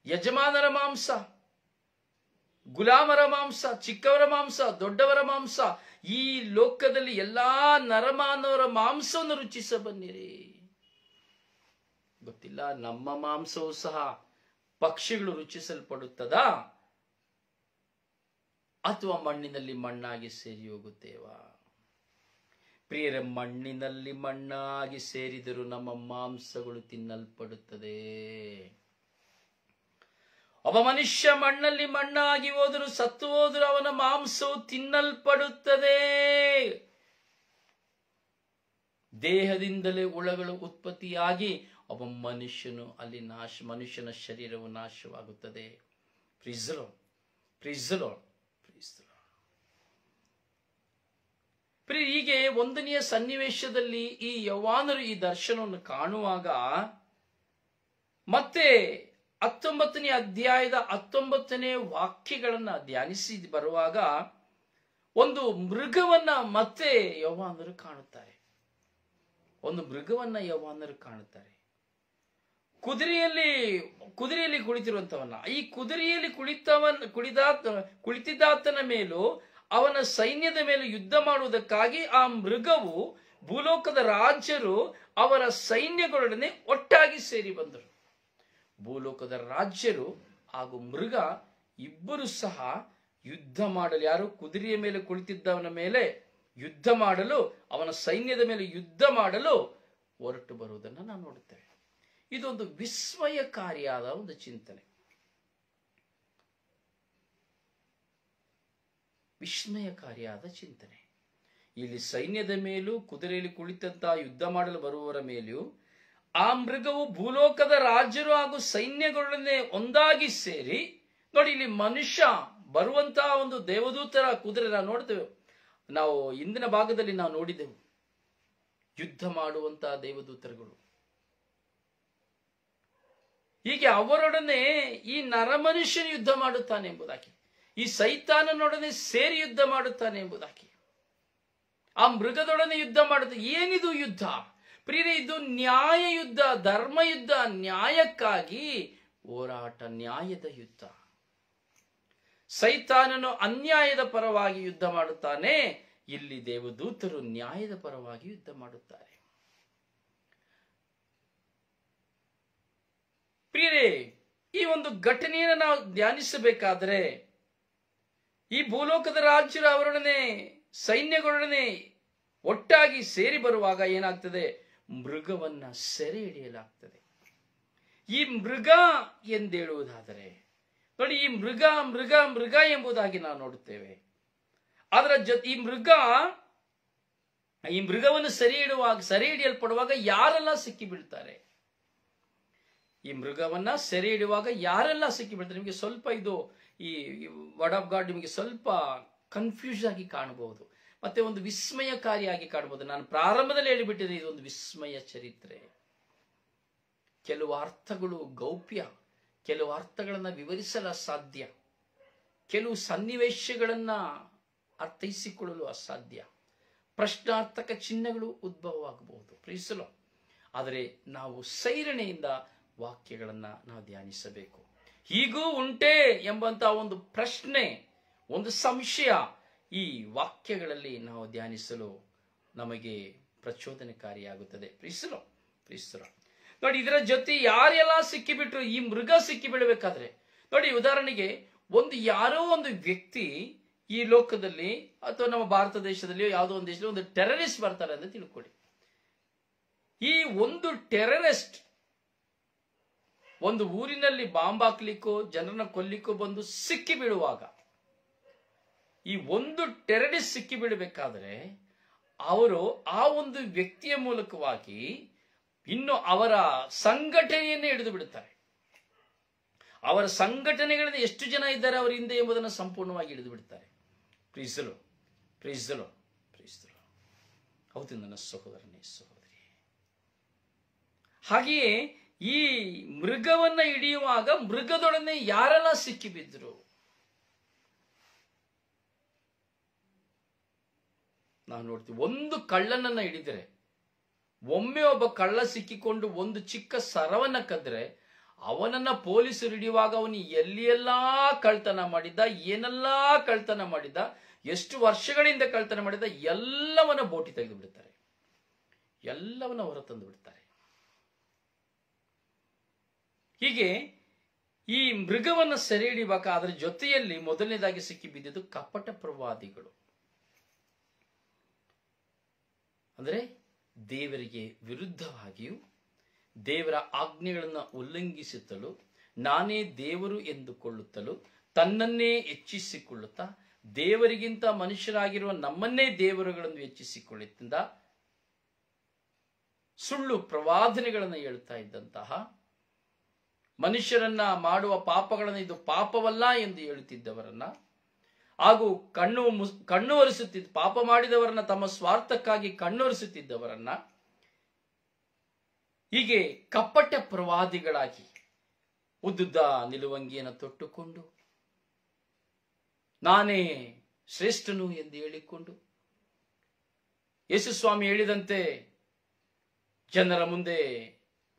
ಯಜಮಾನರ ಮಾಂಸ, ಗುಲಾಮರ ಮಾಂಸ, ಚಿಕ್ಕವರ ಮಾಂಸ, ದೊಡ್ಡವರ ಮಾಂಸ, ಈ ಲೋಕದಲ್ಲಿ ಎಲ್ಲಾ ನರಮಾನವರ ಮಾಂಸವನ್ನು ರುಚಿಸ ಬನ್ನಿರಿ ಗೊತ್ತಿಲ್ಲ, ನಮ್ಮ ಮಾಂಸವೂ ಸಹ ಪಕ್ಷಿಗಳು ರುಚಿಸಲ್ಪಡುತ್ತದಾ? ಅಥವಾ ಮಣ್ಣಿನಲ್ಲಿ ಮಣ್ಣಾಗಿ ಸೇರಿ ಹೋಗುತ್ತೇವಾ? ಪ್ರಿಯರ, ಮಣ್ಣಿನಲ್ಲಿ ಮಣ್ಣಾಗಿ ಸೇರಿದರೂ ನಮ್ಮ ಮಾಂಸಗಳು ತಿನ್ನಲ್ಪಡುತ್ತದೆ. ಒಬ್ಬ ಮನುಷ್ಯ ಮಣ್ಣಲ್ಲಿ ಮಣ್ಣಾಗಿ ಹೋದರೂ, ಸತ್ತು ಹೋದರೂ ಅವನ ಮಾಂಸವು ತಿನ್ನಲ್ಪಡುತ್ತದೆ. ದೇಹದಿಂದಲೇ ಹುಳಗಳು ಉತ್ಪತ್ತಿಯಾಗಿ ಒಬ್ಬ ಮನುಷ್ಯನು, ಅಲ್ಲಿ ನಾಶ, ಮನುಷ್ಯನ ಶರೀರವು ನಾಶವಾಗುತ್ತದೆ. ಪ್ರಿಸಲೋ ಪ್ರಿಸಲೋ ಪ್ರಿಸಲೋ ಪ್ರಿ ಹೀಗೆ ಒಂದನೆಯ ಸನ್ನಿವೇಶದಲ್ಲಿ ಈ ಯವಾನರು ಈ ದರ್ಶನವನ್ನು ಕಾಣುವಾಗ ಮತ್ತೆ ಹತ್ತೊಂಬತ್ತನೇ ಅಧ್ಯಾಯದ ಹತ್ತೊಂಬತ್ತನೇ ವಾಕ್ಯಗಳನ್ನ ಧ್ಯಾನಿಸಿ ಬರುವಾಗ ಒಂದು ಮೃಗವನ್ನ ಮತ್ತೆ ಯವಾನರು ಕಾಣುತ್ತಾರೆ. ಒಂದು ಮೃಗವನ್ನ ಯವಾನರು ಕಾಣುತ್ತಾರೆ. ಕುದುರೆಯಲ್ಲಿ ಕುದುರೆಯಲ್ಲಿ ಕುಳಿತಿರುವಂತವನ್ನ ಈ ಕುದುರೆಯಲ್ಲಿ ಕುಳಿತವನ್, ಕುಳಿದಾತ, ಕುಳಿತಿದ್ದಾತನ ಮೇಲೂ, ಅವನ ಸೈನ್ಯದ ಮೇಲೆ ಯುದ್ಧ ಮಾಡುವುದಕ್ಕಾಗಿ ಆ ಮೃಗವು, ಭೂಲೋಕದ ರಾಜ್ಯರು ಅವರ ಸೈನ್ಯಗಳೊಡನೆ ಒಟ್ಟಾಗಿ ಸೇರಿ ಬಂದರು. ಭೂಲೋಕದ ರಾಜ್ಯರು ಹಾಗೂ ಮೃಗ ಇಬ್ಬರು ಸಹ ಯುದ್ಧ ಮಾಡಲು ಯಾರು ಕುದುರೆಯ ಮೇಲೆ ಕುಳಿತಿದ್ದವನ ಮೇಲೆ ಯುದ್ಧ ಮಾಡಲು, ಅವನ ಸೈನ್ಯದ ಮೇಲೆ ಯುದ್ಧ ಮಾಡಲು ಹೊರಟು ಬರುವುದನ್ನು ನಾವು ನೋಡುತ್ತೇವೆ. ಇದೊಂದು ವಿಸ್ಮಯಕಾರಿಯಾದ ಒಂದು ಚಿಂತನೆ. ವಿಸ್ಮಯಕಾರಿಯಾದ ಚಿಂತನೆ. ಇಲ್ಲಿ ಸೈನ್ಯದ ಮೇಲೂ ಕುದುರೆಯಲ್ಲಿ ಕುಳಿತಂತಹ ಯುದ್ಧ ಮಾಡಲು ಬರುವವರ ಮೇಲೆಯೂ, ಆ ಮೃಗವು ಭೂಲೋಕದ ರಾಜರು ಹಾಗೂ ಸೈನ್ಯಗಳನ್ನೇ ಒಂದಾಗಿ ಸೇರಿ, ನೋಡಿ ಇಲ್ಲಿ ಮನುಷ್ಯ ಬರುವಂತಹ ಒಂದು ದೇವದೂತರ ಕುದುರೆ ನಾವು ನೋಡ್ತೇವೆ ನಾವು ಇಂದಿನ ಭಾಗದಲ್ಲಿ ನಾವು ನೋಡಿದೆವು. ಯುದ್ಧ ಮಾಡುವಂತಹ ದೇವದೂತರುಗಳು. ಹೀಗೆ ಅವರೊಡನೆ ಈ ನರಮನುಷ್ಯನು ಯುದ್ಧ ಮಾಡುತ್ತಾನೆ ಎಂಬುದಾಗಿ, ಈ ಸೈತಾನನೊಡನೆ ಸೇರಿ ಯುದ್ಧ ಮಾಡುತ್ತಾನೆ ಎಂಬುದಾಗಿ, ಆ ಮೃಗದೊಡನೆ ಯುದ್ಧ ಮಾಡುತ್ತೆ. ಏನಿದು ಯುದ್ಧ? ಪ್ರಿಯರೇ, ಇದು ನ್ಯಾಯ ಯುದ್ಧ, ಧರ್ಮ ಯುದ್ಧ, ನ್ಯಾಯಕ್ಕಾಗಿ ಹೋರಾಟ, ನ್ಯಾಯದ ಯುದ್ಧ. ಸೈತಾನನು ಅನ್ಯಾಯದ ಪರವಾಗಿ ಯುದ್ಧ ಮಾಡುತ್ತಾನೆ, ಇಲ್ಲಿ ದೇವದೂತರು ನ್ಯಾಯದ ಪರವಾಗಿ ಯುದ್ಧ ಮಾಡುತ್ತಾರೆ. ಪ್ರಿಯರೇ, ಈ ಒಂದು ಘಟನೆಯನ್ನು ನಾವು ಧ್ಯಾನಿಸಬೇಕಾದರೆ ಈ ಭೂಲೋಕದ ರಾಜ್ಯರ ಅವರೊಡನೆ, ಸೈನ್ಯಗಳೊಡನೆ ಒಟ್ಟಾಗಿ ಸೇರಿ ಬರುವಾಗ ಏನಾಗ್ತದೆ? ಮೃಗವನ್ನ ಸೆರೆ ಹಿಡಿಯಲಾಗ್ತದೆ ಈ ಮೃಗ ಎಂದೇಳುವುದಾದರೆ, ನೋಡಿ ಈ ಮೃಗ ಮೃಗ ಮೃಗ ಎಂಬುದಾಗಿ ನಾವು ನೋಡುತ್ತೇವೆ. ಅದರ ಜೊತೆ ಈ ಮೃಗ, ಈ ಮೃಗವನ್ನು ಸೆರೆ ಹಿಡುವಾಗ ಸೆರೆ ಹಿಡಿಯಲ್ಪಡುವಾಗ ಯಾರೆಲ್ಲ ಸಿಕ್ಕಿ ಬೀಳ್ತಾರೆ ಈ ಮೃಗವನ್ನ ಸೆರೆ ಹಿಡಿಯುವಾಗ ಯಾರೆಲ್ಲ ಸಿಕ್ಕಿ ಬೀಳ್ತಾರೆ ನಿಮಗೆ ಸ್ವಲ್ಪ ಇದು ಈ ವರ್ಡ್ ಆಫ್ ಗಾಡ್ ನಿಮಗೆ ಸ್ವಲ್ಪ ಕನ್ಫ್ಯೂಸ್ ಆಗಿ ಕಾಣಬಹುದು. ಮತ್ತೆ ಒಂದು ವಿಸ್ಮಯಕಾರಿಯಾಗಿ ಕಾಣಬಹುದು. ನಾನು ಪ್ರಾರಂಭದಲ್ಲಿ ಹೇಳಿಬಿಟ್ಟಿದೆ ಇದೊಂದು ವಿಸ್ಮಯ ಚರಿತ್ರೆ. ಕೆಲವು ಅರ್ಥಗಳು ಗೌಪ್ಯ, ಕೆಲವು ಅರ್ಥಗಳನ್ನ ವಿವರಿಸಲು ಅಸಾಧ್ಯ, ಕೆಲವು ಸನ್ನಿವೇಶಗಳನ್ನ ಅರ್ಥೈಸಿಕೊಳ್ಳಲು ಅಸಾಧ್ಯ. ಪ್ರಶ್ನಾರ್ಥಕ ಚಿಹ್ನೆಗಳು ಉದ್ಭವವಾಗಬಹುದು. ಪ್ರೀಸಲು. ಆದರೆ ನಾವು ಸೈರಣೆಯಿಂದ ವಾಕ್ಯಗಳನ್ನ ನಾವು ಧ್ಯಾನಿಸಬೇಕು. ಹೀಗೂ ಉಂಟೆ ಎಂಬಂತಹ ಒಂದು ಪ್ರಶ್ನೆ, ಒಂದು ಸಂಶಯ ಈ ವಾಕ್ಯಗಳಲ್ಲಿ ನಾವು ಧ್ಯಾನಿಸಲು ನಮಗೆ ಪ್ರಚೋದನಕಾರಿಯಾಗುತ್ತದೆ. ಪ್ರೀಸಲು ಪ್ರೀಸಲು ನೋಡಿ, ಇದರ ಜೊತೆ ಯಾರೆಲ್ಲ ಸಿಕ್ಕಿಬಿಟ್ರು, ಈ ಮೃಗ ಸಿಕ್ಕಿಬಿಡಬೇಕಾದ್ರೆ, ನೋಡಿ, ಉದಾಹರಣೆಗೆ ಒಂದು ಯಾರೋ ಒಂದು ವ್ಯಕ್ತಿ ಈ ಲೋಕದಲ್ಲಿ ಅಥವಾ ನಮ್ಮ ಭಾರತ ದೇಶದಲ್ಲಿಯೋ ಯಾವುದೋ ಒಂದು ದೇಶದಲ್ಲಿ ಒಂದು ಟೆರರಿಸ್ಟ್ ಬರ್ತಾರೆ ಅಂತ ತಿಳ್ಕೊಳ್ಳಿ. ಈ ಒಂದು ಟೆರರಿಸ್ಟ್ ಒಂದು ಊರಿನಲ್ಲಿ ಬಾಂಬ್ ಹಾಕ್ಲಿಕ್ಕೋ, ಜನರನ್ನ ಕೊಲ್ಲಿಕ್ಕೋ ಬಂದು ಸಿಕ್ಕಿ ಬೀಳುವಾಗ, ಈ ಒಂದು ಟೆರಡಿ ಸಿಕ್ಕಿ ಬೀಳಬೇಕಾದ್ರೆ ಅವರು ಆ ಒಂದು ವ್ಯಕ್ತಿಯ ಮೂಲಕವಾಗಿ ಇನ್ನು ಅವರ ಸಂಘಟನೆಯನ್ನೇ ಹಿಡಿದು ಬಿಡುತ್ತಾರೆ. ಅವರ ಸಂಘಟನೆಗಳಲ್ಲಿ ಎಷ್ಟು ಜನ ಇದ್ದಾರೆ ಅವರ ಹಿಂದೆ ಎಂಬುದನ್ನು ಸಂಪೂರ್ಣವಾಗಿ ಹಿಡಿದು ಬಿಡುತ್ತಾರೆ. ಪ್ರೀಸಲು ಪ್ರೀಸಲು ಪ್ರೀಸಲು ಹೌದು, ನನ್ನ ಸಹೋದರನೇ ಸಹೋದರಿ ಹಾಗೆಯೇ ಈ ಮೃಗವನ್ನ ಹಿಡಿಯುವಾಗ ಮೃಗದೊಡನೆ ಯಾರೆಲ್ಲ ಸಿಕ್ಕಿಬಿದ್ರು ನಾವು ನೋಡ್ತೀವಿ ಒಂದು ಕಳ್ಳನನ್ನ ಹಿಡಿದರೆ, ಒಮ್ಮೆ ಒಬ್ಬ ಕಳ್ಳ ಸಿಕ್ಕಿಕೊಂಡು ಒಂದು ಚಿಕ್ಕ ಸರವನ್ನ ಕದ್ರೆ, ಅವನನ್ನ ಪೊಲೀಸರು ಹಿಡಿಯುವಾಗ ಅವನು ಎಲ್ಲಿ ಎಲ್ಲಾ ಕಳ್ತನ ಮಾಡಿದ್ದ, ಏನೆಲ್ಲಾ ಕಳ್ತನ ಮಾಡಿದ್ದ, ಎಷ್ಟು ವರ್ಷಗಳಿಂದ ಕಳ್ತನ ಮಾಡಿದ ಎಲ್ಲವನ್ನ ಬೋಟಿ ತೆಗೆದು ಬಿಡ್ತಾರೆ. ಎಲ್ಲವನ್ನ ಹೊರ ತಂದು ಬಿಡ್ತಾರೆ. ಹೀಗೆ ಈ ಮೃಗವನ್ನು ಸೆರೆ ಹಿಡಿಯುವಾಗ ಅದರ ಜೊತೆಯಲ್ಲಿ ಮೊದಲನೇದಾಗಿ ಸಿಕ್ಕಿ ಬಿದ್ದಿದ್ದು ಕಪಟ ಪ್ರವಾದಿಗಳು. ಅಂದರೆ ದೇವರಿಗೆ ವಿರುದ್ಧವಾಗಿಯೂ ದೇವರ ಆಜ್ಞೆಗಳನ್ನು ಉಲ್ಲಂಘಿಸುತ್ತಲೂ ನಾನೇ ದೇವರು ಎಂದುಕೊಳ್ಳುತ್ತಲೂ ತನ್ನನ್ನೇ ಹೆಚ್ಚಿಸಿಕೊಳ್ಳುತ್ತಾ ದೇವರಿಗಿಂತ ಮನುಷ್ಯರಾಗಿರುವ ನಮ್ಮನ್ನೇ ದೇವರುಗಳನ್ನು ಹೆಚ್ಚಿಸಿಕೊಳ್ಳುತ್ತಿದ್ದ ಸುಳ್ಳು ಪ್ರವಾದನೆಗಳನ್ನು ಹೇಳ್ತಾ ಇದ್ದಂತಹ ಮನುಷ್ಯರನ್ನ ಮಾಡುವ ಪಾಪಗಳನ್ನು ಇದು ಪಾಪವಲ್ಲ ಎಂದು ಹೇಳುತ್ತಿದ್ದವರನ್ನ, ಹಾಗೂ ಕಣ್ಣು ಕಣ್ಣು ಒರೆಸುತ್ತಿದ್ದ, ಪಾಪ ಮಾಡಿದವರನ್ನ ತಮ್ಮ ಸ್ವಾರ್ಥಕ್ಕಾಗಿ ಕಣ್ಣೊರೆಸುತ್ತಿದ್ದವರನ್ನ ಹೀಗೆ ಕಪ್ಪಟ ಪ್ರವಾದಿಗಳಾಗಿ ಉದ್ದುದ್ದ ನಿಲುವಂಗಿಯನ್ನು ತೊಟ್ಟುಕೊಂಡು, ನಾನೇ ಶ್ರೇಷ್ಠನು ಎಂದು ಹೇಳಿಕೊಂಡು, ಯೇಸುಸ್ವಾಮಿ ಹೇಳಿದಂತೆ ಜನರ ಮುಂದೆ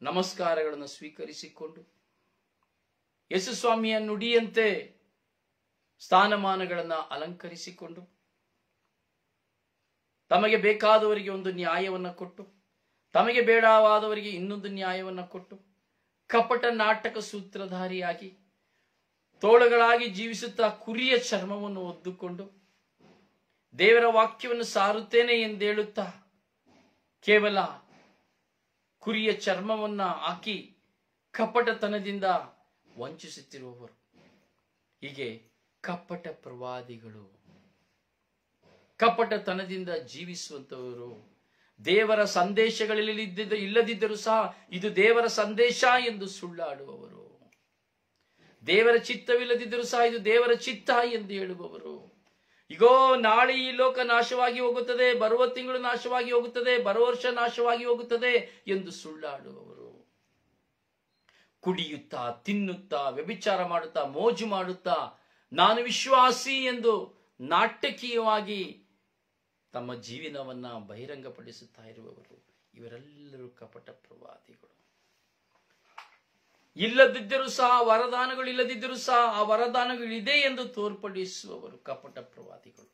ನಮಸ್ಕಾರಗಳನ್ನು ಸ್ವೀಕರಿಸಿಕೊಂಡು ಯೇಸುಸ್ವಾಮಿಯ ನುಡಿಯಂತೆ ಸ್ಥಾನಮಾನಗಳನ್ನು ಅಲಂಕರಿಸಿಕೊಂಡು, ತಮಗೆ ಬೇಕಾದವರಿಗೆ ಒಂದು ನ್ಯಾಯವನ್ನು ಕೊಟ್ಟು, ತಮಗೆ ಬೇಡವಾದವರಿಗೆ ಇನ್ನೊಂದು ನ್ಯಾಯವನ್ನು ಕೊಟ್ಟು, ಕಪಟ ನಾಟಕ ಸೂತ್ರಧಾರಿಯಾಗಿ, ತೋಳುಗಳಾಗಿ ಜೀವಿಸುತ್ತಾ ಕುರಿಯ ಚರ್ಮವನ್ನು ಒದ್ದುಕೊಂಡು, ದೇವರ ವಾಕ್ಯವನ್ನು ಸಾರುತ್ತೇನೆ ಎಂದೇಳುತ್ತಾ ಕೇವಲ ಕುರಿಯ ಚರ್ಮವನ್ನ ಹಾಕಿ ಕಪಟತನದಿಂದ ವಂಚಿಸುತ್ತಿರುವವರು. ಹೀಗೆ ಕಪಟ ಪ್ರವಾದಿಗಳು, ಕಪಟತನದಿಂದ ಜೀವಿಸುವಂತವರು, ದೇವರ ಸಂದೇಶಗಳಲ್ಲಿ ಇಲ್ಲದಿದ್ದರೂ ಸಹ ಇದು ದೇವರ ಸಂದೇಶ ಎಂದು ಸುಳ್ಳಾಡುವವರು. ದೇವರ ಚಿತ್ತವಿಲ್ಲದಿದ್ದರೂ ಸಹ ಇದು ದೇವರ ಚಿತ್ತ ಎಂದು ಹೇಳುವವರು. ಇಗೋ, ನಾಳೆ ಈ ಲೋಕ ನಾಶವಾಗಿ ಹೋಗುತ್ತದೆ, ಬರುವ ತಿಂಗಳು ನಾಶವಾಗಿ ಹೋಗುತ್ತದೆ, ಬರುವ ವರ್ಷ ನಾಶವಾಗಿ ಹೋಗುತ್ತದೆ ಎಂದು ಸುಳ್ಳಾಡುವವರು. ಕುಡಿಯುತ್ತಾ, ತಿನ್ನುತ್ತಾ, ವ್ಯಭಿಚಾರ ಮಾಡುತ್ತಾ, ಮೋಜು ಮಾಡುತ್ತಾ, ನಾನು ವಿಶ್ವಾಸಿ ಎಂದು ನಾಟಕೀಯವಾಗಿ ತಮ್ಮ ಜೀವನವನ್ನ ಬಹಿರಂಗಪಡಿಸುತ್ತಾ ಇರುವವರು, ಇವರೆಲ್ಲರೂ ಕಪಟ ಪ್ರವಾದಿಗಳು. ಇಲ್ಲದಿದ್ದರೂ ಸಹ, ವರದಾನಗಳು ಇಲ್ಲದಿದ್ದರೂ ಸಹ, ಆ ವರದಾನಗಳಿದೆ ಎಂದು ತೋರ್ಪಡಿಸುವವರು ಕಪಟ ಪ್ರವಾದಿಗಳು.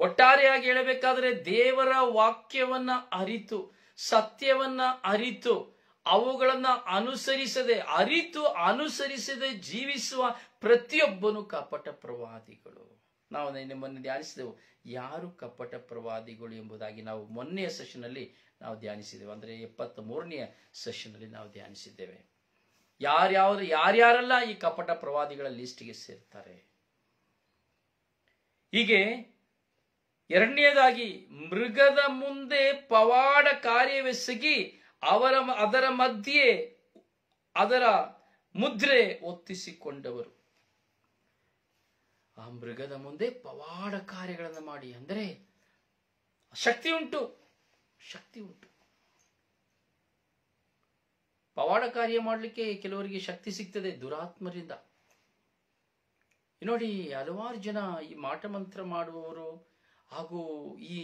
ಒಟ್ಟಾರೆಯಾಗಿ ಹೇಳಬೇಕಾದರೆ ದೇವರ ವಾಕ್ಯವನ್ನ ಅರಿತು, ಸತ್ಯವನ್ನ ಅರಿತು ಅವುಗಳನ್ನ ಅನುಸರಿಸದೆ, ಅರಿತು ಅನುಸರಿಸದೆ ಜೀವಿಸುವ ಪ್ರತಿಯೊಬ್ಬನು ಕಪಟ ಪ್ರವಾದಿಗಳು. ನಾವು ನಿಮ್ಮನ್ನು ಮೊನ್ನೆ ಧ್ಯಾನಿಸಿದೆವು, ಯಾರು ಕಪಟ ಪ್ರವಾದಿಗಳು ಎಂಬುದಾಗಿ ನಾವು ಮೊನ್ನೆಯ ಸೆಷನ್ ಅಲ್ಲಿ ನಾವು ಧ್ಯಾನಿಸಿದೆವು. ಅಂದ್ರೆ ಎಪ್ಪತ್ತ ಮೂರನೆಯ ಸೆಷನ್ ಅಲ್ಲಿ ನಾವು ಧ್ಯಾನಿಸಿದ್ದೇವೆ. ಯಾರ್ಯಾವ್ದು, ಯಾರ್ಯಾರೆಲ್ಲ ಈ ಕಪಟ ಪ್ರವಾದಿಗಳ ಲಿಸ್ಟ್ಗೆ ಸೇರ್ತಾರೆ? ಹೀಗೆ ಎರಡನೇದಾಗಿ ಮೃಗದ ಮುಂದೆ ಪವಾಡ ಕಾರ್ಯವೆಸಗಿ ಅವರ ಅದರ ಮಧ್ಯೆ, ಅದರ ಮುದ್ರೆ ಒತ್ತಿಸಿಕೊಂಡವರು. ಆ ಮೃಗದ ಮುಂದೆ ಪವಾಡ ಕಾರ್ಯಗಳನ್ನು ಮಾಡಿ ಅಂದರೆ ಶಕ್ತಿ ಉಂಟು ಶಕ್ತಿ ಉಂಟು. ಪವಾಡ ಕಾರ್ಯ ಮಾಡಲಿಕ್ಕೆ ಕೆಲವರಿಗೆ ಶಕ್ತಿ ಸಿಗ್ತದೆ ದುರಾತ್ಮರಿಂದ. ನೋಡಿ, ಹಲವಾರು ಜನ ಈ ಮಾಟಮಂತ್ರ ಮಾಡುವವರು ಹಾಗೂ ಈ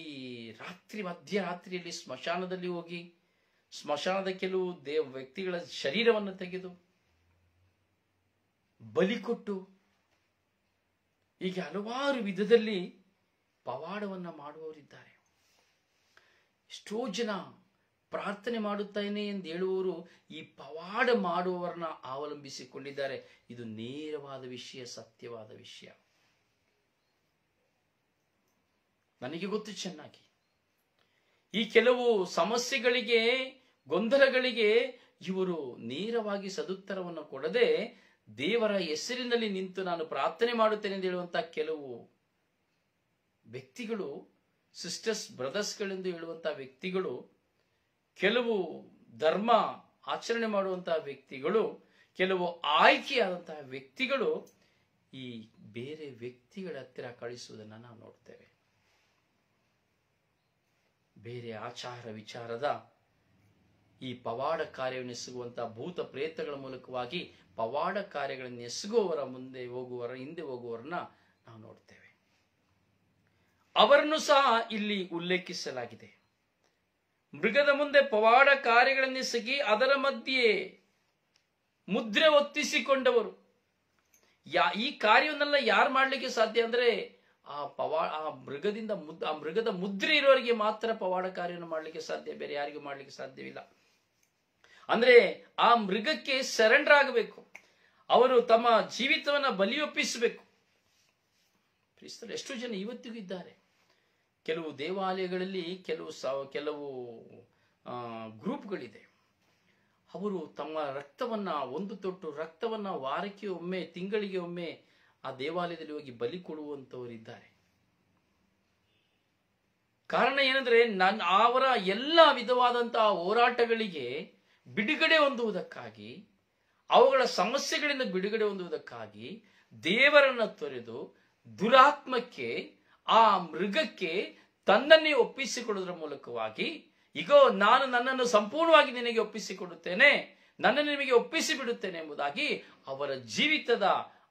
ರಾತ್ರಿ ಮಧ್ಯರಾತ್ರಿಯಲ್ಲಿ ಸ್ಮಶಾನದಲ್ಲಿ ಹೋಗಿ ಸ್ಮಶಾನದ ಕೆಲವು ದೇವ ವ್ಯಕ್ತಿಗಳ ಶರೀರವನ್ನು ತೆಗೆದು ಬಲಿ ಕೊಟ್ಟು ಹೀಗೆ ಹಲವಾರು ವಿಧದಲ್ಲಿ ಪವಾಡವನ್ನು ಮಾಡುವವರಿದ್ದಾರೆ. ಎಷ್ಟೋ ಜನ ಪ್ರಾರ್ಥನೆ ಮಾಡುತ್ತೇನೆ ಎಂದು ಹೇಳುವವರು ಈ ಪವಾಡ ಮಾಡುವವರನ್ನ ಅವಲಂಬಿಸಿಕೊಂಡಿದ್ದಾರೆ. ಇದು ನೇರವಾದ ವಿಷಯ, ಸತ್ಯವಾದ ವಿಷಯ. ನನಗೆ ಗೊತ್ತು ಚೆನ್ನಾಗಿ. ಈ ಕೆಲವು ಸಮಸ್ಯೆಗಳಿಗೆ ಗೊಂದಲಗಳಿಗೆ ಇವರು ನೇರವಾಗಿ ಸದುತ್ತರವನ್ನು ಕೊಡದೆ ದೇವರ ಹೆಸರಿನಲ್ಲಿ ನಿಂತು ನಾನು ಪ್ರಾರ್ಥನೆ ಮಾಡುತ್ತೇನೆ ಎಂದು ಹೇಳುವಂತಹ ಕೆಲವು ವ್ಯಕ್ತಿಗಳು ಸಿಸ್ಟರ್ಸ್ ಬ್ರದರ್ಸ್ಗಳೆಂದು ಹೇಳುವಂತಹ ವ್ಯಕ್ತಿಗಳು, ಕೆಲವು ಧರ್ಮ ಆಚರಣೆ ಮಾಡುವಂತಹ ವ್ಯಕ್ತಿಗಳು, ಕೆಲವು ಆಯ್ಕೆಯಾದಂತಹ ವ್ಯಕ್ತಿಗಳು ಈ ಬೇರೆ ವ್ಯಕ್ತಿಗಳ ಹತ್ತಿರ ಕಳಿಸುವುದನ್ನು ನಾವು ನೋಡ್ತೇವೆ. ಬೇರೆ ಆಚಾರ ವಿಚಾರದ ಈ ಪವಾಡ ಕಾರ್ಯವನ್ನು ಎಸಗುವಂತಹ ಭೂತ ಪ್ರೇತಗಳ ಮೂಲಕವಾಗಿ ಪವಾಡ ಕಾರ್ಯಗಳನ್ನು ಎಸಗುವವರ ಮುಂದೆ ಹೋಗುವವರ, ಹಿಂದೆ ಹೋಗುವವರನ್ನ ನಾವು ನೋಡ್ತೇವೆ. ಅವರನ್ನು ಸಹ ಇಲ್ಲಿ ಉಲ್ಲೇಖಿಸಲಾಗಿದೆ. ಮೃಗದ ಮುಂದೆ ಪವಾಡ ಕಾರ್ಯಗಳನ್ನೆಸಗಿ ಅದರ ಮಧ್ಯೆ ಮುದ್ರೆ ಒತ್ತಿಸಿಕೊಂಡವರು. ಯಾ, ಈ ಕಾರ್ಯವನ್ನೆಲ್ಲ ಯಾರು ಮಾಡಲಿಕ್ಕೆ ಸಾಧ್ಯ ಅಂದ್ರೆ ಆ ಪವಾ, ಆ ಮೃಗದಿಂದ ಮುದ್, ಆ ಮೃಗದ ಮುದ್ರೆ ಇರೋರಿಗೆ ಮಾತ್ರ ಪವಾಡ ಕಾರ್ಯವನ್ನು ಮಾಡಲಿಕ್ಕೆ ಸಾಧ್ಯ, ಬೇರೆ ಯಾರಿಗೂ ಮಾಡಲಿಕ್ಕೆ ಸಾಧ್ಯವಿಲ್ಲ. ಅಂದ್ರೆ ಆ ಮೃಗಕ್ಕೆ ಸರೆಂಡರ್ ಆಗಬೇಕು. ಅವರು ತಮ್ಮ ಜೀವಿತವನ್ನ ಬಲಿಯೊಪ್ಪಿಸಬೇಕು. ಎಷ್ಟು ಜನ ಇವತ್ತಿಗೂ ಇದ್ದಾರೆ. ಕೆಲವು ದೇವಾಲಯಗಳಲ್ಲಿ ಕೆಲವು ಕೆಲವು ಗ್ರೂಪ್ಗಳಿದೆ. ಅವರು ತಮ್ಮ ರಕ್ತವನ್ನ, ಒಂದು ತೊಟ್ಟು ರಕ್ತವನ್ನ ವಾರಕ್ಕೆ ಒಮ್ಮೆ, ತಿಂಗಳಿಗೆ ಒಮ್ಮೆ ಆ ದೇವಾಲಯದಲ್ಲಿ ಹೋಗಿ ಬಲಿ ಕೊಡುವಂತವರಿದ್ದಾರೆ. ಕಾರಣ ಏನಂದ್ರೆ, ನನ್ನ, ಅವರ ಎಲ್ಲ ವಿಧವಾದಂತಹ ಹೋರಾಟಗಳಿಗೆ ಬಿಡುಗಡೆ ಹೊಂದುವುದಕ್ಕಾಗಿ, ಅವುಗಳ ಸಮಸ್ಯೆಗಳಿಂದ ಬಿಡುಗಡೆ ಹೊಂದುವುದಕ್ಕಾಗಿ ದೇವರನ್ನು ತೊರೆದು ದುರಾತ್ಮಕ್ಕೆ, ಆ ಮೃಗಕ್ಕೆ ತನ್ನನ್ನೇ ಒಪ್ಪಿಸಿಕೊಡುವುದರ ಮೂಲಕವಾಗಿ, ಇಗೋ, ನಾನು ನನ್ನನ್ನು ಸಂಪೂರ್ಣವಾಗಿ ನಿನಗೆ ಒಪ್ಪಿಸಿಕೊಡುತ್ತೇನೆ, ನನ್ನನ್ನು ನಿಮಗೆ ಒಪ್ಪಿಸಿ ಬಿಡುತ್ತೇನೆ ಎಂಬುದಾಗಿ ಅವರ ಜೀವಿತದ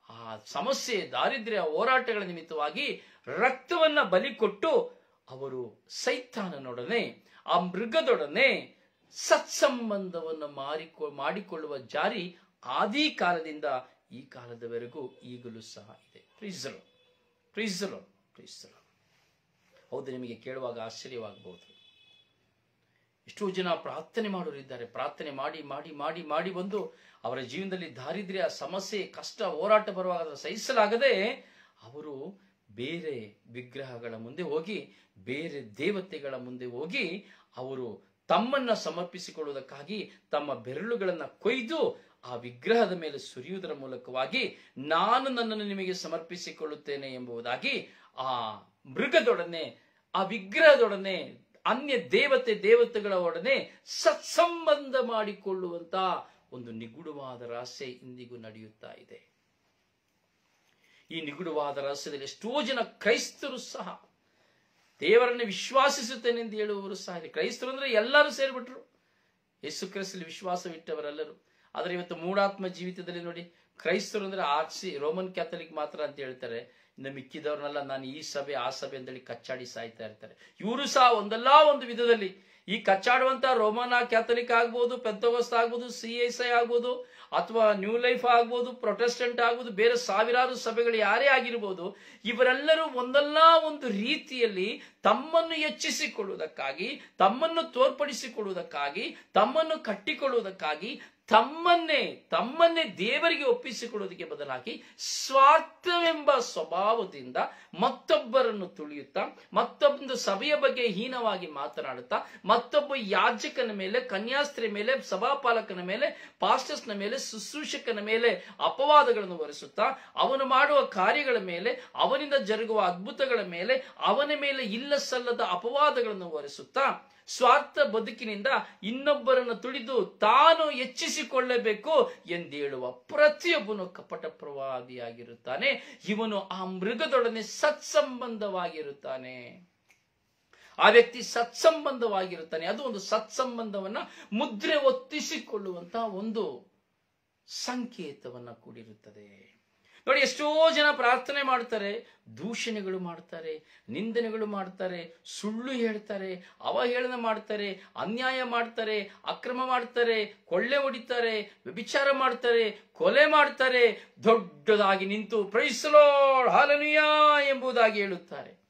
ಆ ಸಮಸ್ಯೆ, ದಾರಿದ್ರ್ಯ, ಹೋರಾಟಗಳ ನಿಮಿತ್ತವಾಗಿ ರಕ್ತವನ್ನ ಬಲಿಕೊಟ್ಟು ಅವರು ಸೈತಾನನೊಡನೆ, ಆ ಮೃಗದೊಡನೆ ಸತ್ಸಂಬಂಧವನ್ನು ಮಾರಿಕೊ, ಮಾಡಿಕೊಳ್ಳುವ ಜಾರಿ ಆದಿ ಕಾಲದಿಂದ ಈ ಕಾಲದವರೆಗೂ ಈಗಲೂ ಸಹ ಇದೆ. ಪ್ರೀಸಲು ಪ್ರೀಸಲು ಪ್ರೀಸಲು ಹೌದು, ನಿಮಗೆ ಕೇಳುವಾಗ ಆಶ್ಚರ್ಯವಾಗಬಹುದು. ಎಷ್ಟೋ ಜನ ಪ್ರಾರ್ಥನೆ ಮಾಡೋರಿದ್ದಾರೆ ಪ್ರಾರ್ಥನೆ ಮಾಡಿ ಮಾಡಿ ಮಾಡಿ ಮಾಡಿ ಬಂದು ಅವರ ಜೀವನದಲ್ಲಿ ದಾರಿದ್ರ್ಯ, ಸಮಸ್ಯೆ, ಕಷ್ಟ, ಹೋರಾಟ ಬರುವಾಗ ಸಹಿಸಲಾಗದೆ ಅವರು ಬೇರೆ ವಿಗ್ರಹಗಳ ಮುಂದೆ ಹೋಗಿ, ಬೇರೆ ದೇವತೆಗಳ ಮುಂದೆ ಹೋಗಿ ಅವರು ತಮ್ಮನ್ನ ಸಮರ್ಪಿಸಿಕೊಳ್ಳುವುದಕ್ಕಾಗಿ ತಮ್ಮ ಬೆರಳುಗಳನ್ನು ಕೊಯ್ದು ಆ ವಿಗ್ರಹದ ಮೇಲೆ ಸುರಿಯುವುದರ ಮೂಲಕವಾಗಿ ನಾನು ನನ್ನನ್ನು ನಿಮಗೆ ಸಮರ್ಪಿಸಿಕೊಳ್ಳುತ್ತೇನೆ ಎಂಬುದಾಗಿ ಆ ಮೃಗದೊಡನೆ, ಆ ವಿಗ್ರಹದೊಡನೆ, ಅನ್ಯ ದೇವತೆ, ದೇವತೆಗಳ ಒಡನೆ ಸತ್ಸಂಬಂಧ ಮಾಡಿಕೊಳ್ಳುವಂತ ಒಂದು ನಿಗೂಢವಾದ ರಹಸ್ಯ ಇಂದಿಗೂ ನಡೆಯುತ್ತಾ ಇದೆ. ಈ ನಿಗೂಢವಾದ ರಹಸ್ಯದಲ್ಲಿ ಎಷ್ಟೋ ಜನ ಕ್ರೈಸ್ತರು ಸಹ ದೇವರನ್ನು ವಿಶ್ವಾಸಿಸುತ್ತೇನೆ ಎಂದು ಹೇಳುವವರು ಸಹ ಕ್ರೈಸ್ತರು ಅಂದ್ರೆ ಎಲ್ಲರೂ ಸೇರಿಬಿಟ್ರು. ಯೇಸು ಕ್ರೈಸ್ತಲ್ಲಿ ವಿಶ್ವಾಸವಿಟ್ಟವರೆಲ್ಲರೂ. ಆದ್ರೆ ಇವತ್ತು ಮೂಢಾತ್ಮ ಜೀವಿತದಲ್ಲಿ ನೋಡಿ, ಕ್ರೈಸ್ತರು ಅಂದ್ರೆ ಆರ್ಸಿ ರೋಮನ್ ಕ್ಯಾಥಲಿಕ್ ಮಾತ್ರ ಅಂತ ಹೇಳ್ತಾರೆ. ಇನ್ನು ಮಿಕ್ಕಿದವ್ರನ್ನೆಲ್ಲ ನಾನು ಈ ಸಭೆ, ಆ ಸಭೆ ಅಂತೇಳಿ ಕಚ್ಚಾಡಿ ಸಾಯ್ತಾ ಇರ್ತಾರೆ. ಇವರು ಸಹ ಒಂದಲ್ಲ ಒಂದು ವಿಧದಲ್ಲಿ ಈ ಕಚ್ಚಾಡುವಂತ ರೋಮನ್ ಕ್ಯಾಥೋಲಿಕ್ ಆಗ್ಬೋದು ಪೆದ್ದಗೋಸ್ತ ಆಗ್ಬೋದು ಸಿ ಎಸ್ ಐ ಆಗ್ಬೋದು, ಅಥವಾ ನ್ಯೂ ಲೈಫ್ ಆಗ್ಬೋದು ಪ್ರೊಟೆಸ್ಟೆಂಟ್ ಆಗ್ಬೋದು, ಬೇರೆ ಸಾವಿರಾರು ಸಭೆಗಳು ಯಾರೇ ಆಗಿರ್ಬೋದು, ಇವರೆಲ್ಲರೂ ಒಂದಲ್ಲ ಒಂದು ರೀತಿಯಲ್ಲಿ ತಮ್ಮನ್ನು ಹೆಚ್ಚಿಸಿಕೊಳ್ಳುವುದಕ್ಕಾಗಿ, ತಮ್ಮನ್ನು ತೋರ್ಪಡಿಸಿಕೊಳ್ಳುವುದಕ್ಕಾಗಿ, ತಮ್ಮನ್ನು ಕಟ್ಟಿಕೊಳ್ಳುವುದಕ್ಕಾಗಿ ತಮ್ಮನ್ನೇ ತಮ್ಮನ್ನೇ ದೇವರಿಗೆ ಒಪ್ಪಿಸಿಕೊಡುವುದಕ್ಕೆ ಬದಲಾಗಿ ಸ್ವಾರ್ಥವೆಂಬ ಸ್ವಭಾವದಿಂದ ಮತ್ತೊಬ್ಬರನ್ನು ತುಳಿಯುತ್ತಾ, ಮತ್ತೊಂದು ಸಭೆಯ ಬಗ್ಗೆ ಹೀನವಾಗಿ ಮಾತನಾಡುತ್ತಾ, ಮತ್ತೊಬ್ಬ ಯಾಜಕನ ಮೇಲೆ, ಕನ್ಯಾಸ್ತ್ರಿ ಮೇಲೆ, ಸಭಾಪಾಲಕನ ಮೇಲೆ, ಪಾಸ್ಟರ್ಸ್ನ ಮೇಲೆ, ಶುಶ್ರೂಷಕನ ಮೇಲೆ ಅಪವಾದಗಳನ್ನು ಹೊರಿಸುತ್ತಾ, ಅವನು ಮಾಡುವ ಕಾರ್ಯಗಳ ಮೇಲೆ, ಅವನಿಂದ ಜರುಗುವ ಅದ್ಭುತಗಳ ಮೇಲೆ, ಅವನ ಮೇಲೆ ಇಲ್ಲ ಸಲ್ಲದ ಅಪವಾದಗಳನ್ನು ಹೊರಿಸುತ್ತಾ ಸ್ವಾರ್ಥ ಬದುಕಿನಿಂದ ಇನ್ನೊಬ್ಬರನ್ನು ತುಳಿದು ತಾನು ಹೆಚ್ಚಿಸಿಕೊಳ್ಳಬೇಕು ಎಂದೇಳುವ ಪ್ರತಿಯೊಬ್ಬನು ಕಪಟ ಪ್ರವಾದಿಯಾಗಿರುತ್ತಾನೆ ಇವನು ಆ ಮೃಗದೊಡನೆ ಸತ್ಸಂಬಂಧವಾಗಿರುತ್ತಾನೆ. ಆ ವ್ಯಕ್ತಿ ಸತ್ಸಂಬಂಧವಾಗಿರುತ್ತಾನೆ. ಅದು ಒಂದು ಸತ್ಸಂಬಂಧವನ್ನ ಮುದ್ರೆ ಒತ್ತಿಸಿಕೊಳ್ಳುವಂತಹ ಒಂದು ಸಂಕೇತವನ್ನ ಕೂಡಿರುತ್ತದೆ. ನೋಡಿ, ಎಷ್ಟೋ ಜನ ಪ್ರಾರ್ಥನೆ ಮಾಡ್ತಾರೆ, ದೂಷಣೆಗಳು ಮಾಡ್ತಾರೆ, ನಿಂದನೆಗಳು ಮಾಡ್ತಾರೆ, ಸುಳ್ಳು ಹೇಳ್ತಾರೆ, ಅವಹೇಳನ ಮಾಡ್ತಾರೆ, ಅನ್ಯಾಯ ಮಾಡ್ತಾರೆ, ಅಕ್ರಮ ಮಾಡ್ತಾರೆ, ಕೊಳ್ಳೆ ಹೊಡಿತಾರೆ, ವ್ಯಭಿಚಾರ ಮಾಡ್ತಾರೆ, ಕೊಲೆ ಮಾಡ್ತಾರೆ, ದೊಡ್ಡದಾಗಿ ನಿಂತು ಪ್ರೈಸಲೋ ಹಾಲನುಯ ಎಂಬುದಾಗಿ ಹೇಳುತ್ತಾರೆ.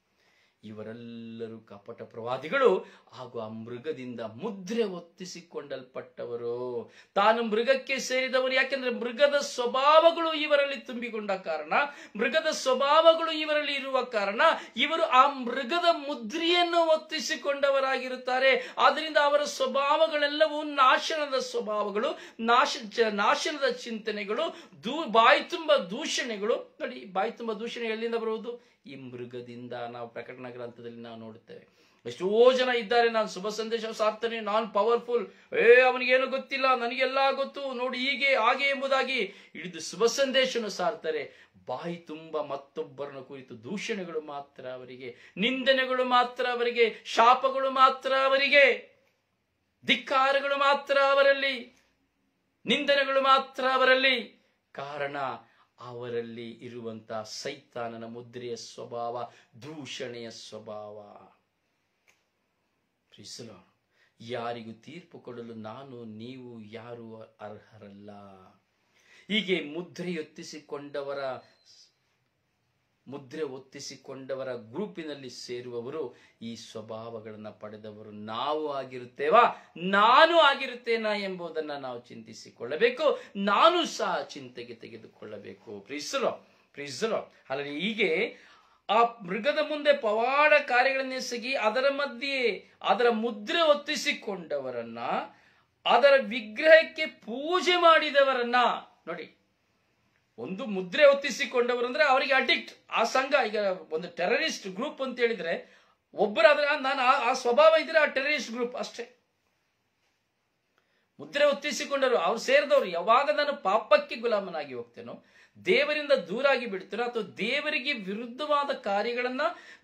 ಇವರೆಲ್ಲರೂ ಕಪಟ ಪ್ರವಾದಿಗಳು ಹಾಗೂ ಆ ಮೃಗದಿಂದ ಮುದ್ರೆ ಒತ್ತಿಸಿಕೊಂಡಲ್ಪಟ್ಟವರು. ತಾನು ಮೃಗಕ್ಕೆ ಸೇರಿದವರು ಯಾಕೆಂದ್ರೆ ಮೃಗದ ಸ್ವಭಾವಗಳು ಇವರಲ್ಲಿ ತುಂಬಿಕೊಂಡ ಕಾರಣ. ಮೃಗದ ಸ್ವಭಾವಗಳು ಇವರಲ್ಲಿ ಇರುವ ಕಾರಣ ಇವರು ಆ ಮೃಗದ ಮುದ್ರೆಯನ್ನು ಒತ್ತಿಸಿಕೊಂಡವರಾಗಿರುತ್ತಾರೆ. ಆದ್ರಿಂದ ಅವರ ಸ್ವಭಾವಗಳೆಲ್ಲವೂ ನಾಶನದ ಸ್ವಭಾವಗಳು, ನಾಶ ನಾಶನದ ಚಿಂತನೆಗಳು ದೂ ಬಾಯಿ ತುಂಬ ದೂಷಣೆಗಳು. ನೋಡಿ, ಬಾಯಿ ತುಂಬ ದೂಷಣೆ ಎಲ್ಲಿಂದ ಬರುವುದು? ಈ ಮೃಗದಿಂದ ನಾವು ಪ್ರಕಟಣ ಗ್ರಂಥದಲ್ಲಿ ನಾವು ನೋಡುತ್ತೇವೆ. ಎಷ್ಟೋ ಜನ ಇದ್ದಾರೆ, ನಾನು ಶುಭ ಸಂದೇಶ ಸಾರ್ತಾನೆ ನಾನು ಪವರ್ಫುಲ್ ಏ, ಅವನಿಗೇನು ಗೊತ್ತಿಲ್ಲ, ನನಗೆಲ್ಲ ಗೊತ್ತು, ನೋಡಿ ಹೀಗೆ, ಹಾಗೆ ಎಂಬುದಾಗಿ ಹಿಡಿದು ಶುಭ ಸಂದೇಶನು ಸಾರ್ತಾರೆ. ಬಾಯಿ ತುಂಬ ಮತ್ತೊಬ್ಬರನ್ನು ಕುರಿತು ದೂಷಣೆಗಳು ಮಾತ್ರ ಅವರಿಗೆ, ನಿಂದನೆಗಳು ಮಾತ್ರ ಅವರಿಗೆ, ಶಾಪಗಳು ಮಾತ್ರ ಅವರಿಗೆ, ಧಿಕ್ಕಾರಗಳು ಮಾತ್ರ ಅವರಲ್ಲಿ, ನಿಂದನೆಗಳು ಮಾತ್ರ ಅವರಲ್ಲಿ. ಕಾರಣ ಅವರಲ್ಲಿ ಇರುವಂತ ಸೈತಾನನ ಮುದ್ರೆಯ ಸ್ವಭಾವ, ದೂಷಣೆಯ ಸ್ವಭಾವ. ಯಾರಿಗೂ ತೀರ್ಪು ಕೊಡಲು ನಾನು, ನೀವು ಯಾರು ಅರ್ಹರಲ್ಲ. ಹೀಗೆ ಮುದ್ರೆಯೊತ್ತಿಸಿಕೊಂಡವರ ಮುದ್ರೆ ಒತ್ತಿಸಿಕೊಂಡವರ ಗ್ರೂಪಿನಲ್ಲಿ ಸೇರುವವರು ಈ ಸ್ವಭಾವಗಳನ್ನು ಪಡೆದವರು ನಾವು ಆಗಿರುತ್ತೇವಾ? ನಾನು ಆಗಿರುತ್ತೇನಾ ಎಂಬುದನ್ನು ನಾವು ಚಿಂತಿಸಿಕೊಳ್ಳಬೇಕು. ನಾನು ಸಹ ಚಿಂತೆಗೆ ತೆಗೆದುಕೊಳ್ಳಬೇಕು. ಪ್ರೀಸರು ಪ್ರೀಸರು ಅಲ್ಲದೆ ಹೀಗೆ ಆ ಮೃಗದ ಮುಂದೆ ಪವಾಡ ಕಾರ್ಯಗಳನ್ನೆಸಗಿ ಅದರ ಮಧ್ಯೆ ಅದರ ಮುದ್ರೆ ಒತ್ತಿಸಿಕೊಂಡವರನ್ನ ಅದರ ವಿಗ್ರಹಕ್ಕೆ ಪೂಜೆ ಮಾಡಿದವರನ್ನ ನೋಡಿ. ಒಂದು ಮುದ್ರೆ ಒತ್ತಿಸಿಕೊಂಡವರು ಅಂದ್ರೆ ಅವರಿಗೆ ಅಡಿಕ್ಟ್ ಆ ಸಂಘ, ಈಗ ಒಂದು ಟೆರರಿಸ್ಟ್ ಗ್ರೂಪ್ ಅಂತ ಹೇಳಿದ್ರೆ, ಒಬ್ಬರಾದ್ರೆ ನಾನು ಆ- ಸ್ವಭಾವ ಇದ್ರೆ ಆ ಟೆರರಿಸ್ಟ್ ಗ್ರೂಪ್ ಅಷ್ಟೇ. ಮುದ್ರೆ ಒತ್ತಿಸಿಕೊಂಡರು, ಅವ್ರು ಸೇರಿದವರು. ಯಾವಾಗ ನಾನು ಪಾಪಕ್ಕೆ ಗುಲಾಮನಾಗಿ ಹೋಗ್ತೇನೋ ದೇವರಿಂದ ದೂರಾಗಿ ಬಿಡ್ತೀರಾ ಅಥವಾ ದೇವರಿಗೆ ವಿರುದ್ಧವಾದ ಕಾರ್ಯಗಳನ್ನ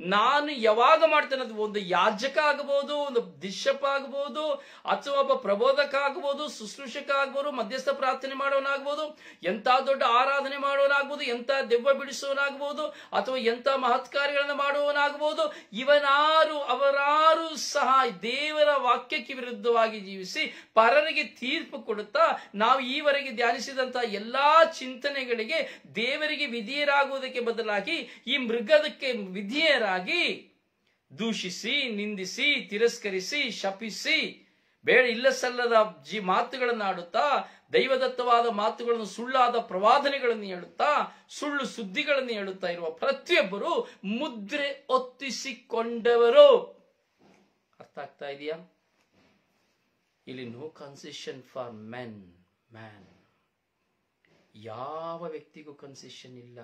ನಾನು ಯಾವಾಗ ಮಾಡ್ತೇನೆ ಅದು ಒಂದು ಯಾಜಕ ಆಗಬಹುದು ಒಂದು ದಿಶಪ್ ಆಗಬಹುದು ಅಥವಾ ಒಬ್ಬ ಪ್ರಬೋಧಕ ಆಗಬಹುದು ಶುಶ್ರೂಷಕ ಆಗ್ಬೋದು, ಮಧ್ಯಸ್ಥ ಪ್ರಾರ್ಥನೆ ಮಾಡೋನಾಗ್ಬೋದು ಎಂತ ದೊಡ್ಡ ಆರಾಧನೆ ಮಾಡೋನಾಗ್ಬೋದು ಎಂತ ದೆವ್ವ ಬಿಡಿಸೋನಾಗ್ಬೋದು ಅಥವಾ ಎಂತ ಮಹತ್ ಕಾರ್ಯಗಳನ್ನ ಮಾಡುವವನಾಗಬಹುದು ಇವನಾರು, ಅವರಾರು ಸಹ ದೇವರ ವಾಕ್ಯಕ್ಕೆ ವಿರುದ್ಧವಾಗಿ ಜೀವಿಸಿ ಪರರಿಗೆ ತೀರ್ಪು ಕೊಡುತ್ತಾ ನಾವು ಈವರೆಗೆ ಧ್ಯಾನಿಸಿದಂತಹ ಎಲ್ಲಾ ಚಿಂತನೆಗಳಿಗೆ ದೇವರಿಗೆ ವಿಧಿಯರಾಗುವುದಕ್ಕೆ ಬದಲಾಗಿ ಈ ಮೃಗದಕ್ಕೆ ವಿಧಿಯರಾಗಿ ದೂಷಿಸಿ, ನಿಂದಿಸಿ, ತಿರಸ್ಕರಿಸಿ, ಶಪಿಸಿ ಬೇಡ ಇಲ್ಲ ಸಲ್ಲದ ಜಿ ಮಾತುಗಳನ್ನು ಆಡುತ್ತಾ, ದೈವದತ್ತವಾದ ಮಾತುಗಳನ್ನು, ಸುಳ್ಳಾದ ಪ್ರವಾದನೆಗಳನ್ನು ಹೇಳುತ್ತಾ, ಸುಳ್ಳು ಸುದ್ದಿಗಳನ್ನು ಹೇಳುತ್ತಾ ಇರುವ ಪ್ರತಿಯೊಬ್ಬರು ಮುದ್ರೆ ಒತ್ತಿಸಿಕೊಂಡವರು. ಅರ್ಥ ಆಗ್ತಾ ಇದೆಯಾ? ಇಲ್ಲಿ no concession for men man ಯಾವ ವ್ಯಕ್ತಿಗೂ ಕನ್ಸೆಷನ್ ಇಲ್ಲ.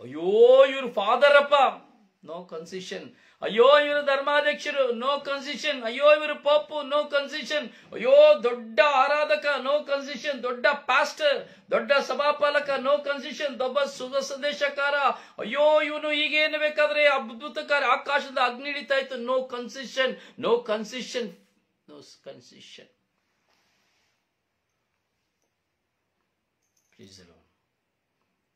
ಅಯ್ಯೋ, ಇವರು ಫಾದರ್ ಅಪ್ಪ ನೋ ಕನ್ಸೆಷನ್ ಅಯ್ಯೋ, ಇವರು ಧರ್ಮಾಧ್ಯಕ್ಷರು. ನೋ ಕನ್ಸೆಷನ್ ಅಯ್ಯೋ, ಇವರು ಪಪ್ಪು ನೋ ಕನ್ಸೆಷನ್ ಅಯ್ಯೋ, ದೊಡ್ಡ ಆರಾಧಕ. ನೋ ಕನ್ಸೆಷನ್ ದೊಡ್ಡ ಪಾಸ್ಟರ್ ದೊಡ್ಡ ಸಭಾಪಾಲಕ. ನೋ ಕನ್ಸೆಷನ್ ದೊಬ್ಬ ಸುಧ ಸಂದೇಶಕಾರ ಅಯ್ಯೋ, ಇವನು ಈಗೇನು ಬೇಕಾದ್ರೆ ಅದ್ಭುತಕಾರ ಆಕಾಶದ ಅಗ್ನಿ ಹಿಡಿತಾ ಇತ್ತು. No concession no concession no concession praise the Lord.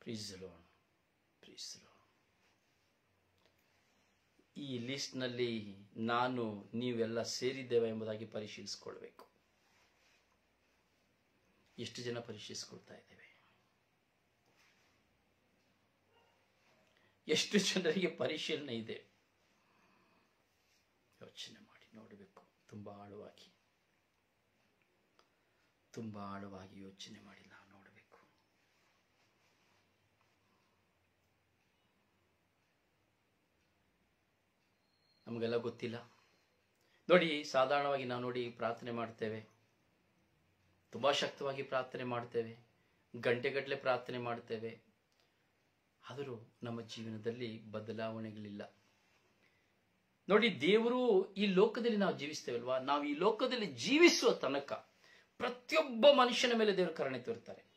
Praise the Lord. ಈ ಲಿಸ್ಟ್ನಲ್ಲಿ ನಾನು ನೀವೆಲ್ಲ ಸೇರಿದ್ದೇವೆ ಎಂಬುದಾಗಿ ಪರಿಶೀಲಿಸ್ಕೊಳ್ಬೇಕು. ಎಷ್ಟು ಜನ ಪರಿಶೀಲಿಸ್ಕೊಳ್ತಾ ಇದ್ದೇವೆ? ಎಷ್ಟು ಜನರಿಗೆ ಪರಿಶೀಲನೆ ಇದೆ? ಯೋಚನೆ ಮಾಡಿ ನೋಡಬೇಕು. ತುಂಬಾ ಆಳವಾಗಿ ತುಂಬಾ ಆಳವಾಗಿ ಯೋಚನೆ ಮಾಡಿ ನಾವು ನೋಡಬೇಕು ನಮಗೆಲ್ಲ ಗೊತ್ತಿಲ್ಲ. ನೋಡಿ, ಸಾಧಾರಣವಾಗಿ ನಾವು ನೋಡಿ ಪ್ರಾರ್ಥನೆ ಮಾಡ್ತೇವೆ. ತುಂಬಾ ಶಕ್ತವಾಗಿ ಪ್ರಾರ್ಥನೆ ಮಾಡ್ತೇವೆ. ಗಂಟೆಗಟ್ಟಲೆ ಪ್ರಾರ್ಥನೆ ಮಾಡ್ತೇವೆ. ಆದರೂ ನಮ್ಮ ಜೀವನದಲ್ಲಿ ಬದಲಾವಣೆಗಳಿಲ್ಲ. ನೋಡಿ, ದೇವರು ಈ ಲೋಕದಲ್ಲಿ ನಾವು ಜೀವಿಸ್ತೇವಲ್ವಾ? ನಾವು ಈ ಲೋಕದಲ್ಲಿ ಜೀವಿಸುವ ತನಕ ಪ್ರತಿಯೊಬ್ಬ ಮನುಷ್ಯನ ಮೇಲೆ ದೇವರು ಕರುಣೆ ತೋರ್ತಾರೆ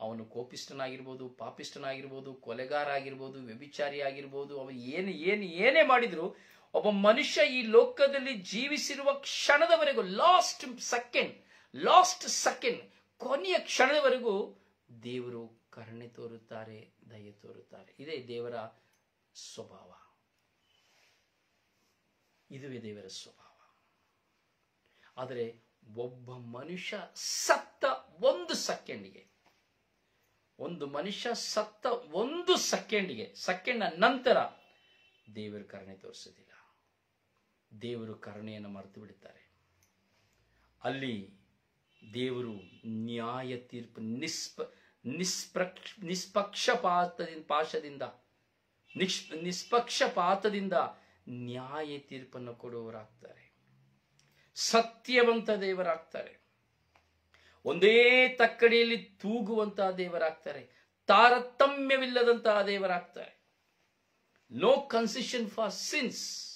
ಅವನು ಕೋಪಿಷ್ಟನಾಗಿರ್ಬೋದು ಪಾಪಿಷ್ಟನಾಗಿರ್ಬೋದು ಕೊಲೆಗಾರ ಆಗಿರ್ಬೋದು ವ್ಯಭಿಚಾರಿ ಆಗಿರ್ಬೋದು ಅವನು ಏನು ಏನು, ಏನೇ ಮಾಡಿದ್ರು ಒಬ್ಬ ಮನುಷ್ಯ ಈ ಲೋಕದಲ್ಲಿ ಜೀವಿಸಿರುವ ಕ್ಷಣದವರೆಗೂ ಲಾಸ್ಟ್ ಸೆಕೆಂಡ್ ಲಾಸ್ಟ್ ಸೆಕೆಂಡ್ ಕೊನೆಯ ಕ್ಷಣದವರೆಗೂ ದೇವರು ಕರುಣೆ ತೋರುತ್ತಾರೆ, ದಯೆ ತೋರುತ್ತಾರೆ. ಇದೇ ದೇವರ ಸ್ವಭಾವ. ಇದುವೇ ದೇವರ ಸ್ವಭಾವ. ಆದರೆ ಒಬ್ಬ ಮನುಷ್ಯ ಸತ್ತ ಒಂದು ಸೆಕೆಂಡಿಗೆ ಒಂದು ಮನುಷ್ಯ ಸತ್ತ ಒಂದು ಸೆಕೆಂಡಿಗೆ ಸೆಕೆಂಡ್ ನಂತರ ದೇವರು ಕರುಣೆ ತೋರಿಸೋದಿಲ್ಲ ದೇವರು ಕರುಣೆಯನ್ನು ಮರೆತು ಬಿಡುತ್ತಾರೆ. ಅಲ್ಲಿ ದೇವರು ನ್ಯಾಯ ತೀರ್ಪು ನಿಸ್ಪ ನಿಸ್ಪ್ರಕ್ಷ ನಿಷ್ಪಕ್ಷಪಾತದಿಂದ, ಪಾಶದಿಂದ ನಿಷ್ ನಿಷ್ಪಕ್ಷಪಾತದಿಂದ ನ್ಯಾಯ ತೀರ್ಪನ್ನು ಕೊಡುವವರಾಗ್ತಾರೆ. ಸತ್ಯವಂತ ದೇವರಾಗ್ತಾರೆ. ಒಂದೇ ತಕ್ಕಡಿಯಲ್ಲಿ ತೂಗುವಂತಹ ದೇವರಾಗ್ತಾರೆ. ತಾರತಮ್ಯವಿಲ್ಲದಂತಹ ದೇವರಾಗ್ತಾರೆ. ನೋ ಕನ್ಸಿಷನ್ ಫಾರ್ ಸಿನ್ಸ್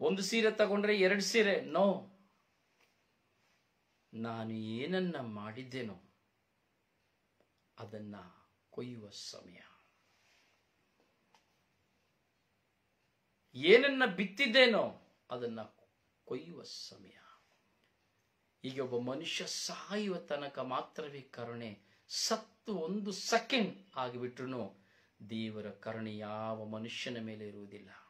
ಒಂದು ಸೀರೆ ತಗೊಂಡ್ರೆ ಎರಡು ಸೀರೆ? ನೋ ನಾನು ಏನನ್ನ ಮಾಡಿದ್ದೇನೋ ಅದನ್ನ ಕೊಯ್ಯುವ ಸಮಯ. ಏನನ್ನ ಬಿತ್ತಿದ್ದೇನೋ ಅದನ್ನ ಕೊಯ್ಯುವ ಸಮಯ. ಈಗ ಒಬ್ಬ ಮನುಷ್ಯ ಸಾಯುವ ತನಕ ಮಾತ್ರವೇ ಕರುಣೆ. ಸತ್ತು ಒಂದು ಸೆಕೆಂಡ್ ಆಗಿಬಿಟ್ರು ದೇವರ ಕರುಣೆ ಯಾವ ಮನುಷ್ಯನ ಮೇಲೆ ಇರುವುದಿಲ್ಲ.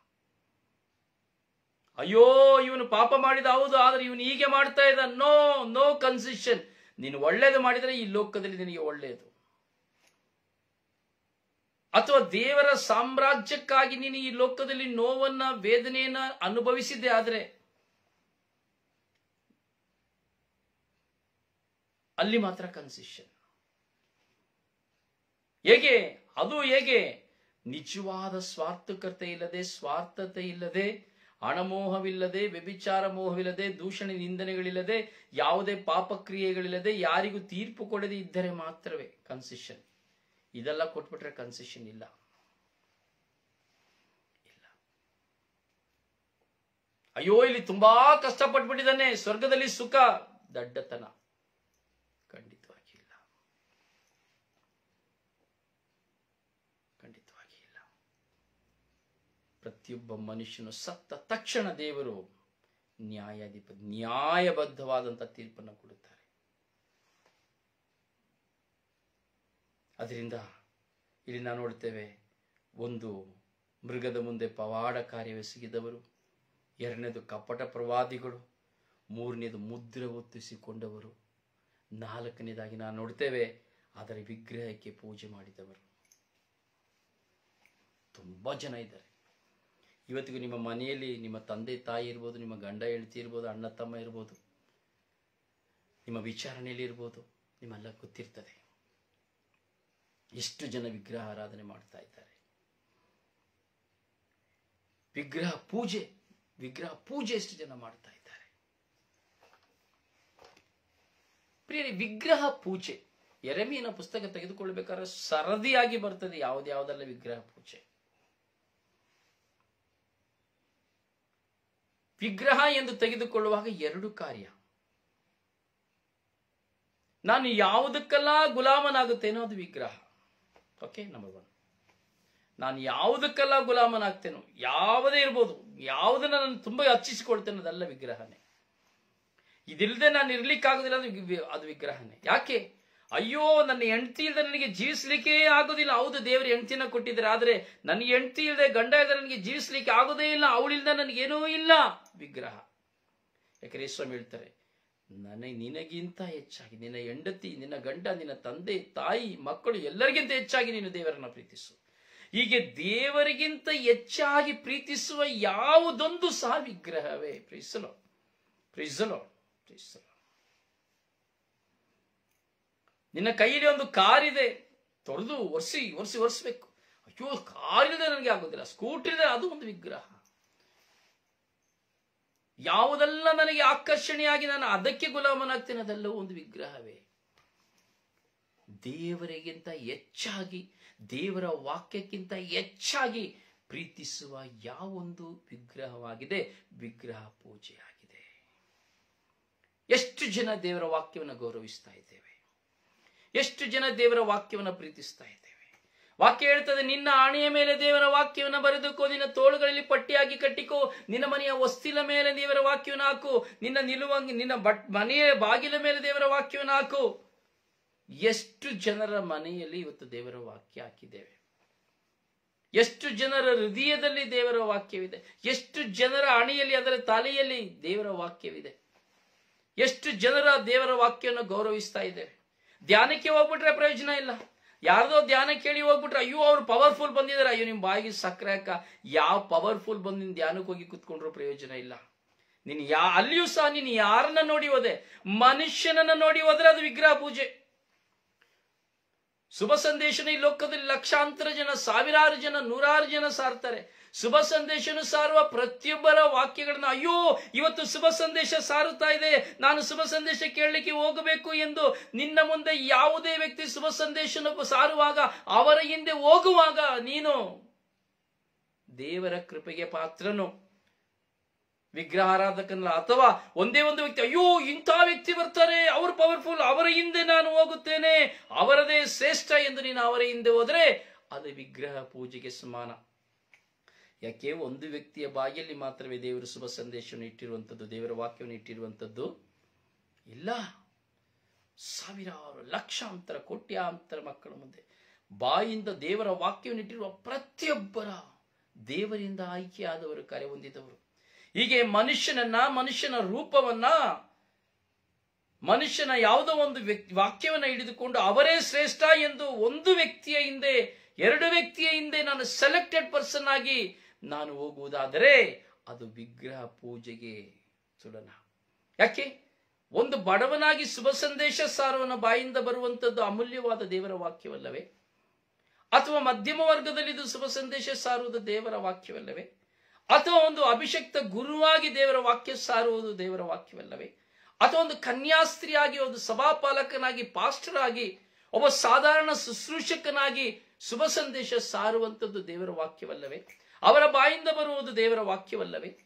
ಅಯ್ಯೋ, ಇವನು ಪಾಪ ಮಾಡಿದ ಹೌದು, ಆದ್ರೆ ಇವನು ಹೀಗೆ ಮಾಡ್ತಾ ಇದ್ದ. ನೋ ನೋ ಕನ್ಸಿಷನ್ ನೀನು ಒಳ್ಳೇದು ಮಾಡಿದರೆ ಈ ಲೋಕದಲ್ಲಿ ನಿನಗೆ ಒಳ್ಳೆಯದು ಅಥವಾ ದೇವರ ಸಾಮ್ರಾಜ್ಯಕ್ಕಾಗಿ ನೀನು ಈ ಲೋಕದಲ್ಲಿ ನೋವನ್ನ, ವೇದನೆಯನ್ನ ಅನುಭವಿಸಿದ್ದೆ ಆದ್ರೆ ಅಲ್ಲಿ ಮಾತ್ರ ಕನ್ಸಿಷನ್ ಹೇಗೆ? ಅದು ಹೇಗೆ? ನಿಜವಾದ ಸ್ವಾರ್ಥಕತೆ ಇಲ್ಲದೆ, ಸ್ವಾರ್ಥತೆ ಇಲ್ಲದೆ ಹಣಮೋಹವಿಲ್ಲದೆ ವ್ಯಭಿಚಾರ ಮೋಹವಿಲ್ಲದೆ ದೂಷಣೆ ನಿಂದನೆಗಳಿಲ್ಲದೆ, ಯಾವುದೇ ಪಾಪಕ್ರಿಯೆಗಳಿಲ್ಲದೆ ಯಾರಿಗೂ ತೀರ್ಪು ಕೊಡದೆ ಇದ್ದರೆ ಮಾತ್ರವೇ ಕನ್ಸೆಷನ್ ಇದೆಲ್ಲ ಕೊಟ್ಬಿಟ್ರೆ ಕನ್ಸೆಷನ್ ಇಲ್ಲ. ಇಲ್ಲ. ಅಯ್ಯೋ, ಇಲ್ಲಿ ತುಂಬಾ ಕಷ್ಟಪಟ್ಬಿಟ್ಟಿದ್ದಾನೆ. ಸ್ವರ್ಗದಲ್ಲಿ ಸುಖ, ದಡ್ಡತನ ಖಂಡಿತವಾಗಿ ಇಲ್ಲ ಖಂಡಿತವಾಗಿ ಇಲ್ಲ ಪ್ರತಿಯೊಬ್ಬ ಮನುಷ್ಯನು ಸತ್ತ ತಕ್ಷಣ ದೇವರು ನ್ಯಾಯಾಧಿಪ ನ್ಯಾಯಬದ್ಧವಾದಂಥ ತೀರ್ಪನ್ನು ಕೊಡುತ್ತಾರೆ. ಅದರಿಂದ ಇಲ್ಲಿ ನಾವು ನೋಡ್ತೇವೆ, ಒಂದು ಮೃಗದ ಮುಂದೆ ಪವಾಡ ಕಾರ್ಯವೆಸಗಿದವರು ಎರಡನೇದು ಕಪಟ ಪ್ರವಾದಿಗಳು, ಮೂರನೇದು ಮುದ್ರೆ ಒತ್ತಿಸಿಕೊಂಡವರು ನಾಲ್ಕನೇದಾಗಿ ನಾವು ನೋಡ್ತೇವೆ ಅದರ ವಿಗ್ರಹಕ್ಕೆ ಪೂಜೆ ಮಾಡಿದವರು. ತುಂಬಾ ಜನ ಇದ್ದಾರೆ. ಇವತ್ತಿಗೂ ನಿಮ್ಮ ಮನೆಯಲ್ಲಿ ನಿಮ್ಮ ತಂದೆ ತಾಯಿ ಇರ್ಬೋದು, ನಿಮ್ಮ ಗಂಡ ಹೆಂಡತಿ ಇರ್ಬೋದು, ಅಣ್ಣ ತಮ್ಮ ಇರ್ಬೋದು, ನಿಮ್ಮ ವಿಚಾರಣೆಯಲ್ಲಿ ಇರ್ಬೋದು, ನಿಮ್ಮೆಲ್ಲ ಗೊತ್ತಿರ್ತದೆ. ಎಷ್ಟು ಜನ ವಿಗ್ರಹ ಆರಾಧನೆ ಮಾಡ್ತಾ ಇದ್ದಾರೆ. ವಿಗ್ರಹ ಪೂಜೆ ವಿಗ್ರಹ ಪೂಜೆ ಎಷ್ಟು ಜನ ಮಾಡ್ತಾ ಇದ್ದಾರೆ. ಪ್ರಿಯರಿ, ವಿಗ್ರಹ ಪೂಜೆ ಎರೆಮೀನ ಪುಸ್ತಕ ತೆಗೆದುಕೊಳ್ಬೇಕಾದ್ರೆ ಸರದಿಯಾಗಿ ಬರ್ತದೆ ಯಾವುದ್ಯಾವುದೆಲ್ಲ ವಿಗ್ರಹ ಪೂಜೆ. ವಿಗ್ರಹ ಎಂದು ತೆಗೆದುಕೊಳ್ಳುವಾಗ ಎರಡು ಕಾರ್ಯ. ನಾನು ಯಾವುದಕ್ಕೆಲ್ಲ ಗುಲಾಮನಾಗುತ್ತೇನೋ ಅದು ವಿಗ್ರಹ. ಓಕೆ ನಂಬರ್ ಒನ್ ನಾನು ಯಾವುದಕ್ಕೆಲ್ಲ ಗುಲಾಮನಾಗ್ತೇನೋ, ಯಾವುದೇ ಇರ್ಬೋದು, ಯಾವುದನ್ನ ನಾನು ತುಂಬಾ ಹಚ್ಚಿಸಿಕೊಳ್ತೇನೆ ಅದೆಲ್ಲ ವಿಗ್ರಹನೇ. ಇದಿಲ್ಲದೆ ನಾನು ಇರ್ಲಿಕ್ಕಾಗೋದಿಲ್ಲ ಅದು ಅದು ವಿಗ್ರಹನೇ. ಯಾಕೆ? ಅಯ್ಯೋ, ನನ್ನ ಹೆಂಡತಿ ಇಲ್ಲದೆ ನನಗೆ ಜೀವಿಸ್ಲಿಕ್ಕೆ ಆಗೋದಿಲ್ಲ. ಹೌದು, ದೇವರು ಹೆಂಡತಿನ ಕೊಟ್ಟಿದ್ದಾರೆ, ಆದ್ರೆ ನನ್ನ ಹೆಂಡತಿ ಇಲ್ಲದೆ ಗಂಡ ಇಲ್ಲದೆ ನನಗೆ ಜೀವಿಸ್ಲಿಕ್ಕೆ ಆಗೋದೇ ಇಲ್ಲ ಅವಳಿಲ್ಲದೆ ನನಗೇನೂ ಇಲ್ಲ. ವಿಗ್ರಹ. ಯಾಕಂದ್ರೆ ಸ್ವಾಮಿ ಹೇಳ್ತಾರೆ, ನನಗೆ, ನಿನಗಿಂತ ಹೆಚ್ಚಾಗಿ, ನಿನ್ನ ಹೆಂಡತಿ, ನಿನ್ನ ಗಂಡ, ನಿನ್ನ ತಂದೆ, ತಾಯಿ, ಮಕ್ಕಳು ಎಲ್ಲರಿಗಿಂತ ಹೆಚ್ಚಾಗಿ ನೀನು ದೇವರನ್ನ ಪ್ರೀತಿಸು. ಹೀಗೆ ದೇವರಿಗಿಂತ ಹೆಚ್ಚಾಗಿ ಪ್ರೀತಿಸುವ ಯಾವುದೊಂದು ಸಹ ವಿಗ್ರಹವೇ ಪ್ರೀಸಲೋ ಪ್ರೀಸಲೋ ಪ್ರೀಸಲೋ ನಿನ್ನ ಕೈಯಲ್ಲಿ ಒಂದು ಕಾರಿದೆ ತೊಳೆದು ಒರೆಸಿ ಒರೆಸಿ ಒರೆಸ್ಬೇಕು. ಅಯ್ಯೋ ಕಾರ್ ಇಲ್ಲದೆ ನನಗೆ ಆಗೋದಿಲ್ಲ ಸ್ಕೂಟರ್ ಇದೆ ಅದು ಒಂದು ವಿಗ್ರಹ. ಯಾವುದೆಲ್ಲ ನನಗೆ ಆಕರ್ಷಣೆಯಾಗಿ ನಾನು ಅದಕ್ಕೆ ಗುಲಾಮನಾಗ್ತೇನೆ ಅದೆಲ್ಲವೂ ಒಂದು ವಿಗ್ರಹವೇ. ದೇವರಿಗಿಂತ ಹೆಚ್ಚಾಗಿ, ದೇವರ ವಾಕ್ಯಕ್ಕಿಂತ ಹೆಚ್ಚಾಗಿ ಪ್ರೀತಿಸುವ ಯಾವೊಂದು ವಿಗ್ರಹವಾಗಿದೆ? ವಿಗ್ರಹ ಪೂಜೆಯಾಗಿದೆ. ಎಷ್ಟು ಜನ ದೇವರ ವಾಕ್ಯವನ್ನು ಗೌರವಿಸ್ತಾ ಇದ್ದೇವೆ? ಎಷ್ಟು ಜನ ದೇವರ ವಾಕ್ಯವನ್ನು ಪ್ರೀತಿಸ್ತಾ ಇದ್ದೇವೆ? ವಾಕ್ಯ ಹೇಳ್ತದೆ, ನಿನ್ನ ಆಣೆಯ ಮೇಲೆ ದೇವರ ವಾಕ್ಯವನ್ನು ಬರೆದುಕೋ, ನಿನ್ನ ತೋಳುಗಳಲ್ಲಿ ಪಟ್ಟಿಯಾಗಿ ಕಟ್ಟಿಕೋ, ನಿನ್ನ ಮನೆಯ ವಸ್ತಿಲ ಮೇಲೆ ದೇವರ ವಾಕ್ಯವನ್ನು ಹಾಕು, ನಿನ್ನ ನಿಲುವಂಗಿ, ನಿನ್ನ ಬಟ್, ಮನೆಯ ಬಾಗಿಲ ಮೇಲೆ ದೇವರ ವಾಕ್ಯವನ್ನು ಹಾಕು. ಎಷ್ಟು ಜನರ ಮನೆಯಲ್ಲಿ ಇವತ್ತು ದೇವರ ವಾಕ್ಯ ಹಾಕಿದ್ದೇವೆ. ಎಷ್ಟು ಜನರ ಹೃದಯದಲ್ಲಿ ದೇವರ ವಾಕ್ಯವಿದೆ. ಎಷ್ಟು ಜನರ ಅಣಿಯಲ್ಲಿ ಅದರ ತಲೆಯಲ್ಲಿ ದೇವರ ವಾಕ್ಯವಿದೆ. ಎಷ್ಟು ಜನರ ದೇವರ ವಾಕ್ಯವನ್ನು ಗೌರವಿಸ್ತಾ ಇದ್ದೇವೆ. ಧ್ಯಾನಕ್ಕೆ ಹೋಗ್ಬಿಟ್ರೆ ಪ್ರಯೋಜನ ಇಲ್ಲ. ಯಾರ್ದೋ ಧ್ಯಾನ ಕೇಳಿ ಹೋಗ್ಬಿಟ್ರೆ, ಅಯ್ಯೋ, ಅವ್ರು ಪವರ್ಫುಲ್ ಬಂದಿದ್ದಾರೆ ಅಯ್ಯೋ, ನಿಮ್ ಬಾಯಿಗೆ ಸಕ್ಕರೆ ಅಕ್ಕ ಯಾವ ಪವರ್ಫುಲ್ ಬಂದು ನಿನ್ ಧ್ಯಾನಕ್ಕೆ ಹೋಗಿ ಕುತ್ಕೊಂಡ್ರು ಪ್ರಯೋಜನ ಇಲ್ಲ. ನೀನ್ ಯಾ, ಅಲ್ಲಿಯೂ ಸಹ ನೀನು ಯಾರನ್ನ ನೋಡಿ ಹೋದೆ? ಮನುಷ್ಯನನ್ನ ನೋಡಿ ಹೋದ್ರೆ ಅದು ವಿಗ್ರಹ ಪೂಜೆ. ಶುಭ ಸಂದೇಶನ ಈ ಲೋಕದಲ್ಲಿ ಲಕ್ಷಾಂತರ ಜನ, ಸಾವಿರಾರು ಜನ, ನೂರಾರು ಜನ ಸಾರ್ತಾರೆ. ಶುಭ ಸಂದೇಶನು ಸಾರುವ ಪ್ರತಿಯೊಬ್ಬರ ವಾಕ್ಯಗಳನ್ನು, ಅಯ್ಯೋ, ಇವತ್ತು ಶುಭ ಸಂದೇಶ ಸಾರುತ್ತಾ ಇದೆ. ನಾನು ಶುಭ ಸಂದೇಶ ಕೇಳಲಿಕ್ಕೆ ಹೋಗಬೇಕು ಎಂದು ನಿನ್ನ ಮುಂದೆ ಯಾವುದೇ ವ್ಯಕ್ತಿ ಶುಭ ಸಂದೇಶನ ಸಾರುವಾಗ, ಅವರ ಹಿಂದೆ ಹೋಗುವಾಗ ನೀನು ದೇವರ ಕೃಪೆಗೆ ಪಾತ್ರನು. ವಿಗ್ರಹಾರಾಧಕನಲ್ಲ, ಅಥವಾ ಒಂದೇ ಒಂದು ವ್ಯಕ್ತಿ, ಅಯ್ಯೋ, ಇಂಥ ವ್ಯಕ್ತಿ ಬರ್ತಾರೆ. ಅವರು ಪವರ್ಫುಲ್ ಅವರ ಹಿಂದೆ ನಾನು ಹೋಗುತ್ತೇನೆ. ಅವರದೇ ಶ್ರೇಷ್ಠ ಎಂದು ನೀನು ಅವರ ಹಿಂದೆ ಹೋದರೆ, ಅದು ವಿಗ್ರಹ ಪೂಜೆಗೆ ಸಮಾನ. ಯಾಕೆ ಒಂದು ವ್ಯಕ್ತಿಯ ಬಾಯಲ್ಲಿ ಮಾತ್ರವೇ ದೇವರು ಶುಭ ಸಂದೇಶವನ್ನು ಇಟ್ಟಿರುವಂಥದ್ದು ದೇವರ ವಾಕ್ಯವನ್ನು ಇಟ್ಟಿರುವಂಥದ್ದು ಇಲ್ಲ. ಸಾವಿರಾರು ಲಕ್ಷಾಂತರ, ಕೋಟ್ಯಾಂತರ ಮಕ್ಕಳ ಮುಂದೆ ಬಾಯಿಂದ ದೇವರ ವಾಕ್ಯವನ್ನು ಇಟ್ಟಿರುವ ಪ್ರತಿಯೊಬ್ಬರ ದೇವರಿಂದ ಆಯ್ಕೆಯಾದವರು ಕರೆ ಹೊಂದಿದವರು ಹೀಗೆ ಮನುಷ್ಯನನ್ನ, ಮನುಷ್ಯನ ರೂಪವನ್ನ, ಮನುಷ್ಯನ ಯಾವುದೋ ಒಂದು ವ್ಯಕ್ತಿ, ವಾಕ್ಯವನ್ನ ಹಿಡಿದುಕೊಂಡು ಅವರೇ ಶ್ರೇಷ್ಠ ಎಂದು ಒಂದು ವ್ಯಕ್ತಿಯ ಹಿಂದೆ, ಎರಡು ವ್ಯಕ್ತಿಯ ಹಿಂದೆ ನಾನು ಸೆಲೆಕ್ಟೆಡ್ ಪರ್ಸನ್ ಆಗಿ ನಾನು ಹೋಗುವುದಾದರೆ ಅದು ವಿಗ್ರಹ ಪೂಜೆಗೆ ಸುಡನ ಯಾಕೆ? ಒಂದು ಬಡವನಾಗಿ ಶುಭ ಸಂದೇಶ ಸಾರುವನ ಬಾಯಿಂದ ಬರುವಂಥದ್ದು ಅಮೂಲ್ಯವಾದ ದೇವರ ವಾಕ್ಯವಲ್ಲವೇ? ಅಥವಾ ಮಧ್ಯಮ ವರ್ಗದಲ್ಲಿ ಇದು ಶುಭ ಸಂದೇಶ ಸಾರುವುದು ದೇವರ ವಾಕ್ಯವಲ್ಲವೇ? ಅಥವಾ ಒಂದು ಅಭಿಷಕ್ತ ಗುರುವಾಗಿ ದೇವರ ವಾಕ್ಯ ಸಾರುವುದು ದೇವರ ವಾಕ್ಯವಲ್ಲವೇ? ಅಥವಾ ಒಂದು ಕನ್ಯಾಸ್ತ್ರೀಯಾಗಿ, ಒಂದು ಸಭಾಪಾಲಕನಾಗಿ ಪಾಸ್ಟರ್ ಆಗಿ ಒಬ್ಬ ಸಾಧಾರಣ ಶುಶ್ರೂಷಕನಾಗಿ ಶುಭ ಸಂದೇಶ ಸಾರುವಂಥದ್ದು ದೇವರ ವಾಕ್ಯವಲ್ಲವೇ? ಅವರ ಬಾಯಿಂದ ಬರುವುದು ದೇವರ ವಾಕ್ಯವಲ್ಲವೇ?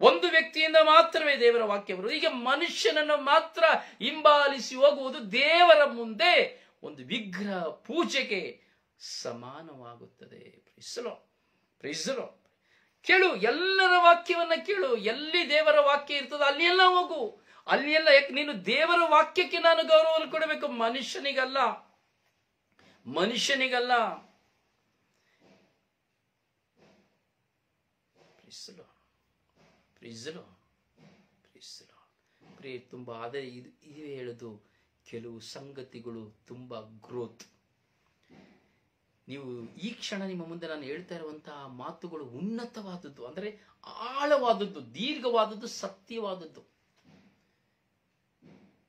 ಒಂದು ವ್ಯಕ್ತಿಯಿಂದ ಮಾತ್ರವೇ ದೇವರ ವಾಕ್ಯ ಬರುವುದು. ಈಗ ಮನುಷ್ಯನನ್ನು ಮಾತ್ರ ಹಿಂಬಾಲಿಸಿ ಹೋಗುವುದು ದೇವರ ಮುಂದೆ ಒಂದು ವಿಗ್ರಹ ಪೂಜೆಗೆ ಸಮಾನವಾಗುತ್ತದೆ. ಪ್ರಿಸಲೋ ಪ್ರಿಸಲೋ ಕೇಳು, ಎಲ್ಲರ ವಾಕ್ಯವನ್ನ ಕೇಳು. ಎಲ್ಲಿ ದೇವರ ವಾಕ್ಯ ಇರ್ತದೋ ಅಲ್ಲಿ ಎಲ್ಲ ಹೋಗು. ಅಲ್ಲಿ ಎಲ್ಲ ಯಾಕೆ? ನೀನು ದೇವರ ವಾಕ್ಯಕ್ಕೆ ನಾನು ಗೌರವ ಕೊಡಬೇಕು. ಮನುಷ್ಯನಿಗಲ್ಲ. ಮನುಷ್ಯನಿಗಲ್ಲ. ಪ್ರಿಸಲೋ ಪ್ರಿಸಲೋ ಪ್ರಿಸಲೋ ಪ್ರೇ ತುಂಬ, ಆದರೆ ಇದು ಇದು ಹೇಳೋದು ಕೆಲವು ಸಂಗತಿಗಳು ತುಂಬ ಗ್ರೋತ್ ನೀವು ಈ ಕ್ಷಣ ನಿಮ್ಮ ಮುಂದೆ ನಾನು ಹೇಳ್ತಾ ಇರುವಂತಹ ಮಾತುಗಳು ಉನ್ನತವಾದದ್ದು, ಅಂದರೆ ಆಳವಾದದ್ದು, ದೀರ್ಘವಾದದ್ದು, ಸತ್ಯವಾದದ್ದು.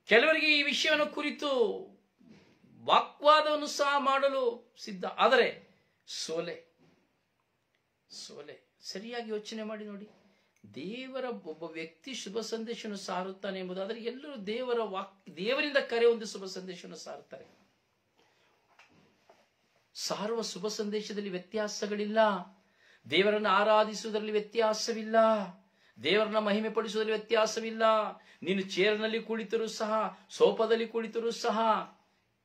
ಕೆಲವರಿಗೆ ಈ ವಿಷಯವನ್ನು ಕುರಿತು ವಾಕ್ವಾದವನ್ನು ಸಹ ಮಾಡಲು ಸಿದ್ಧ, ಆದರೆ ಸೋಲೆ ಸೋಲೆ. ಸರಿಯಾಗಿ ಯೋಚನೆ ಮಾಡಿ ನೋಡಿ. ದೇವರ ಒಬ್ಬ ವ್ಯಕ್ತಿ ಶುಭ ಸಂದೇಶವನ್ನು ಸಾರುತ್ತಾನೆ ಎಂಬುದಾದರೆ ಎಲ್ಲರೂ ದೇವರ ವಾಕ್, ದೇವರಿಂದ ಕರೆ ಒಂದು ಶುಭ ಸಂದೇಶವನ್ನು ಸಾರುತ್ತಾರೆ. ಸಾರುವ ಶುಭ ಸಂದೇಶದಲ್ಲಿ ವ್ಯತ್ಯಾಸಗಳಿಲ್ಲ. ದೇವರನ್ನು ಆರಾಧಿಸುವುದರಲ್ಲಿ ವ್ಯತ್ಯಾಸವಿಲ್ಲ. ದೇವರನ್ನ ಮಹಿಮೆ ಪಡಿಸುವುದರಲ್ಲಿ ವ್ಯತ್ಯಾಸವಿಲ್ಲ. ನೀನು ಚೇರ್ನಲ್ಲಿ ಕುಳಿತರೂ ಸಹ, ಸೋಫಾದಲ್ಲಿ ಕುಳಿತರೂ ಸಹ.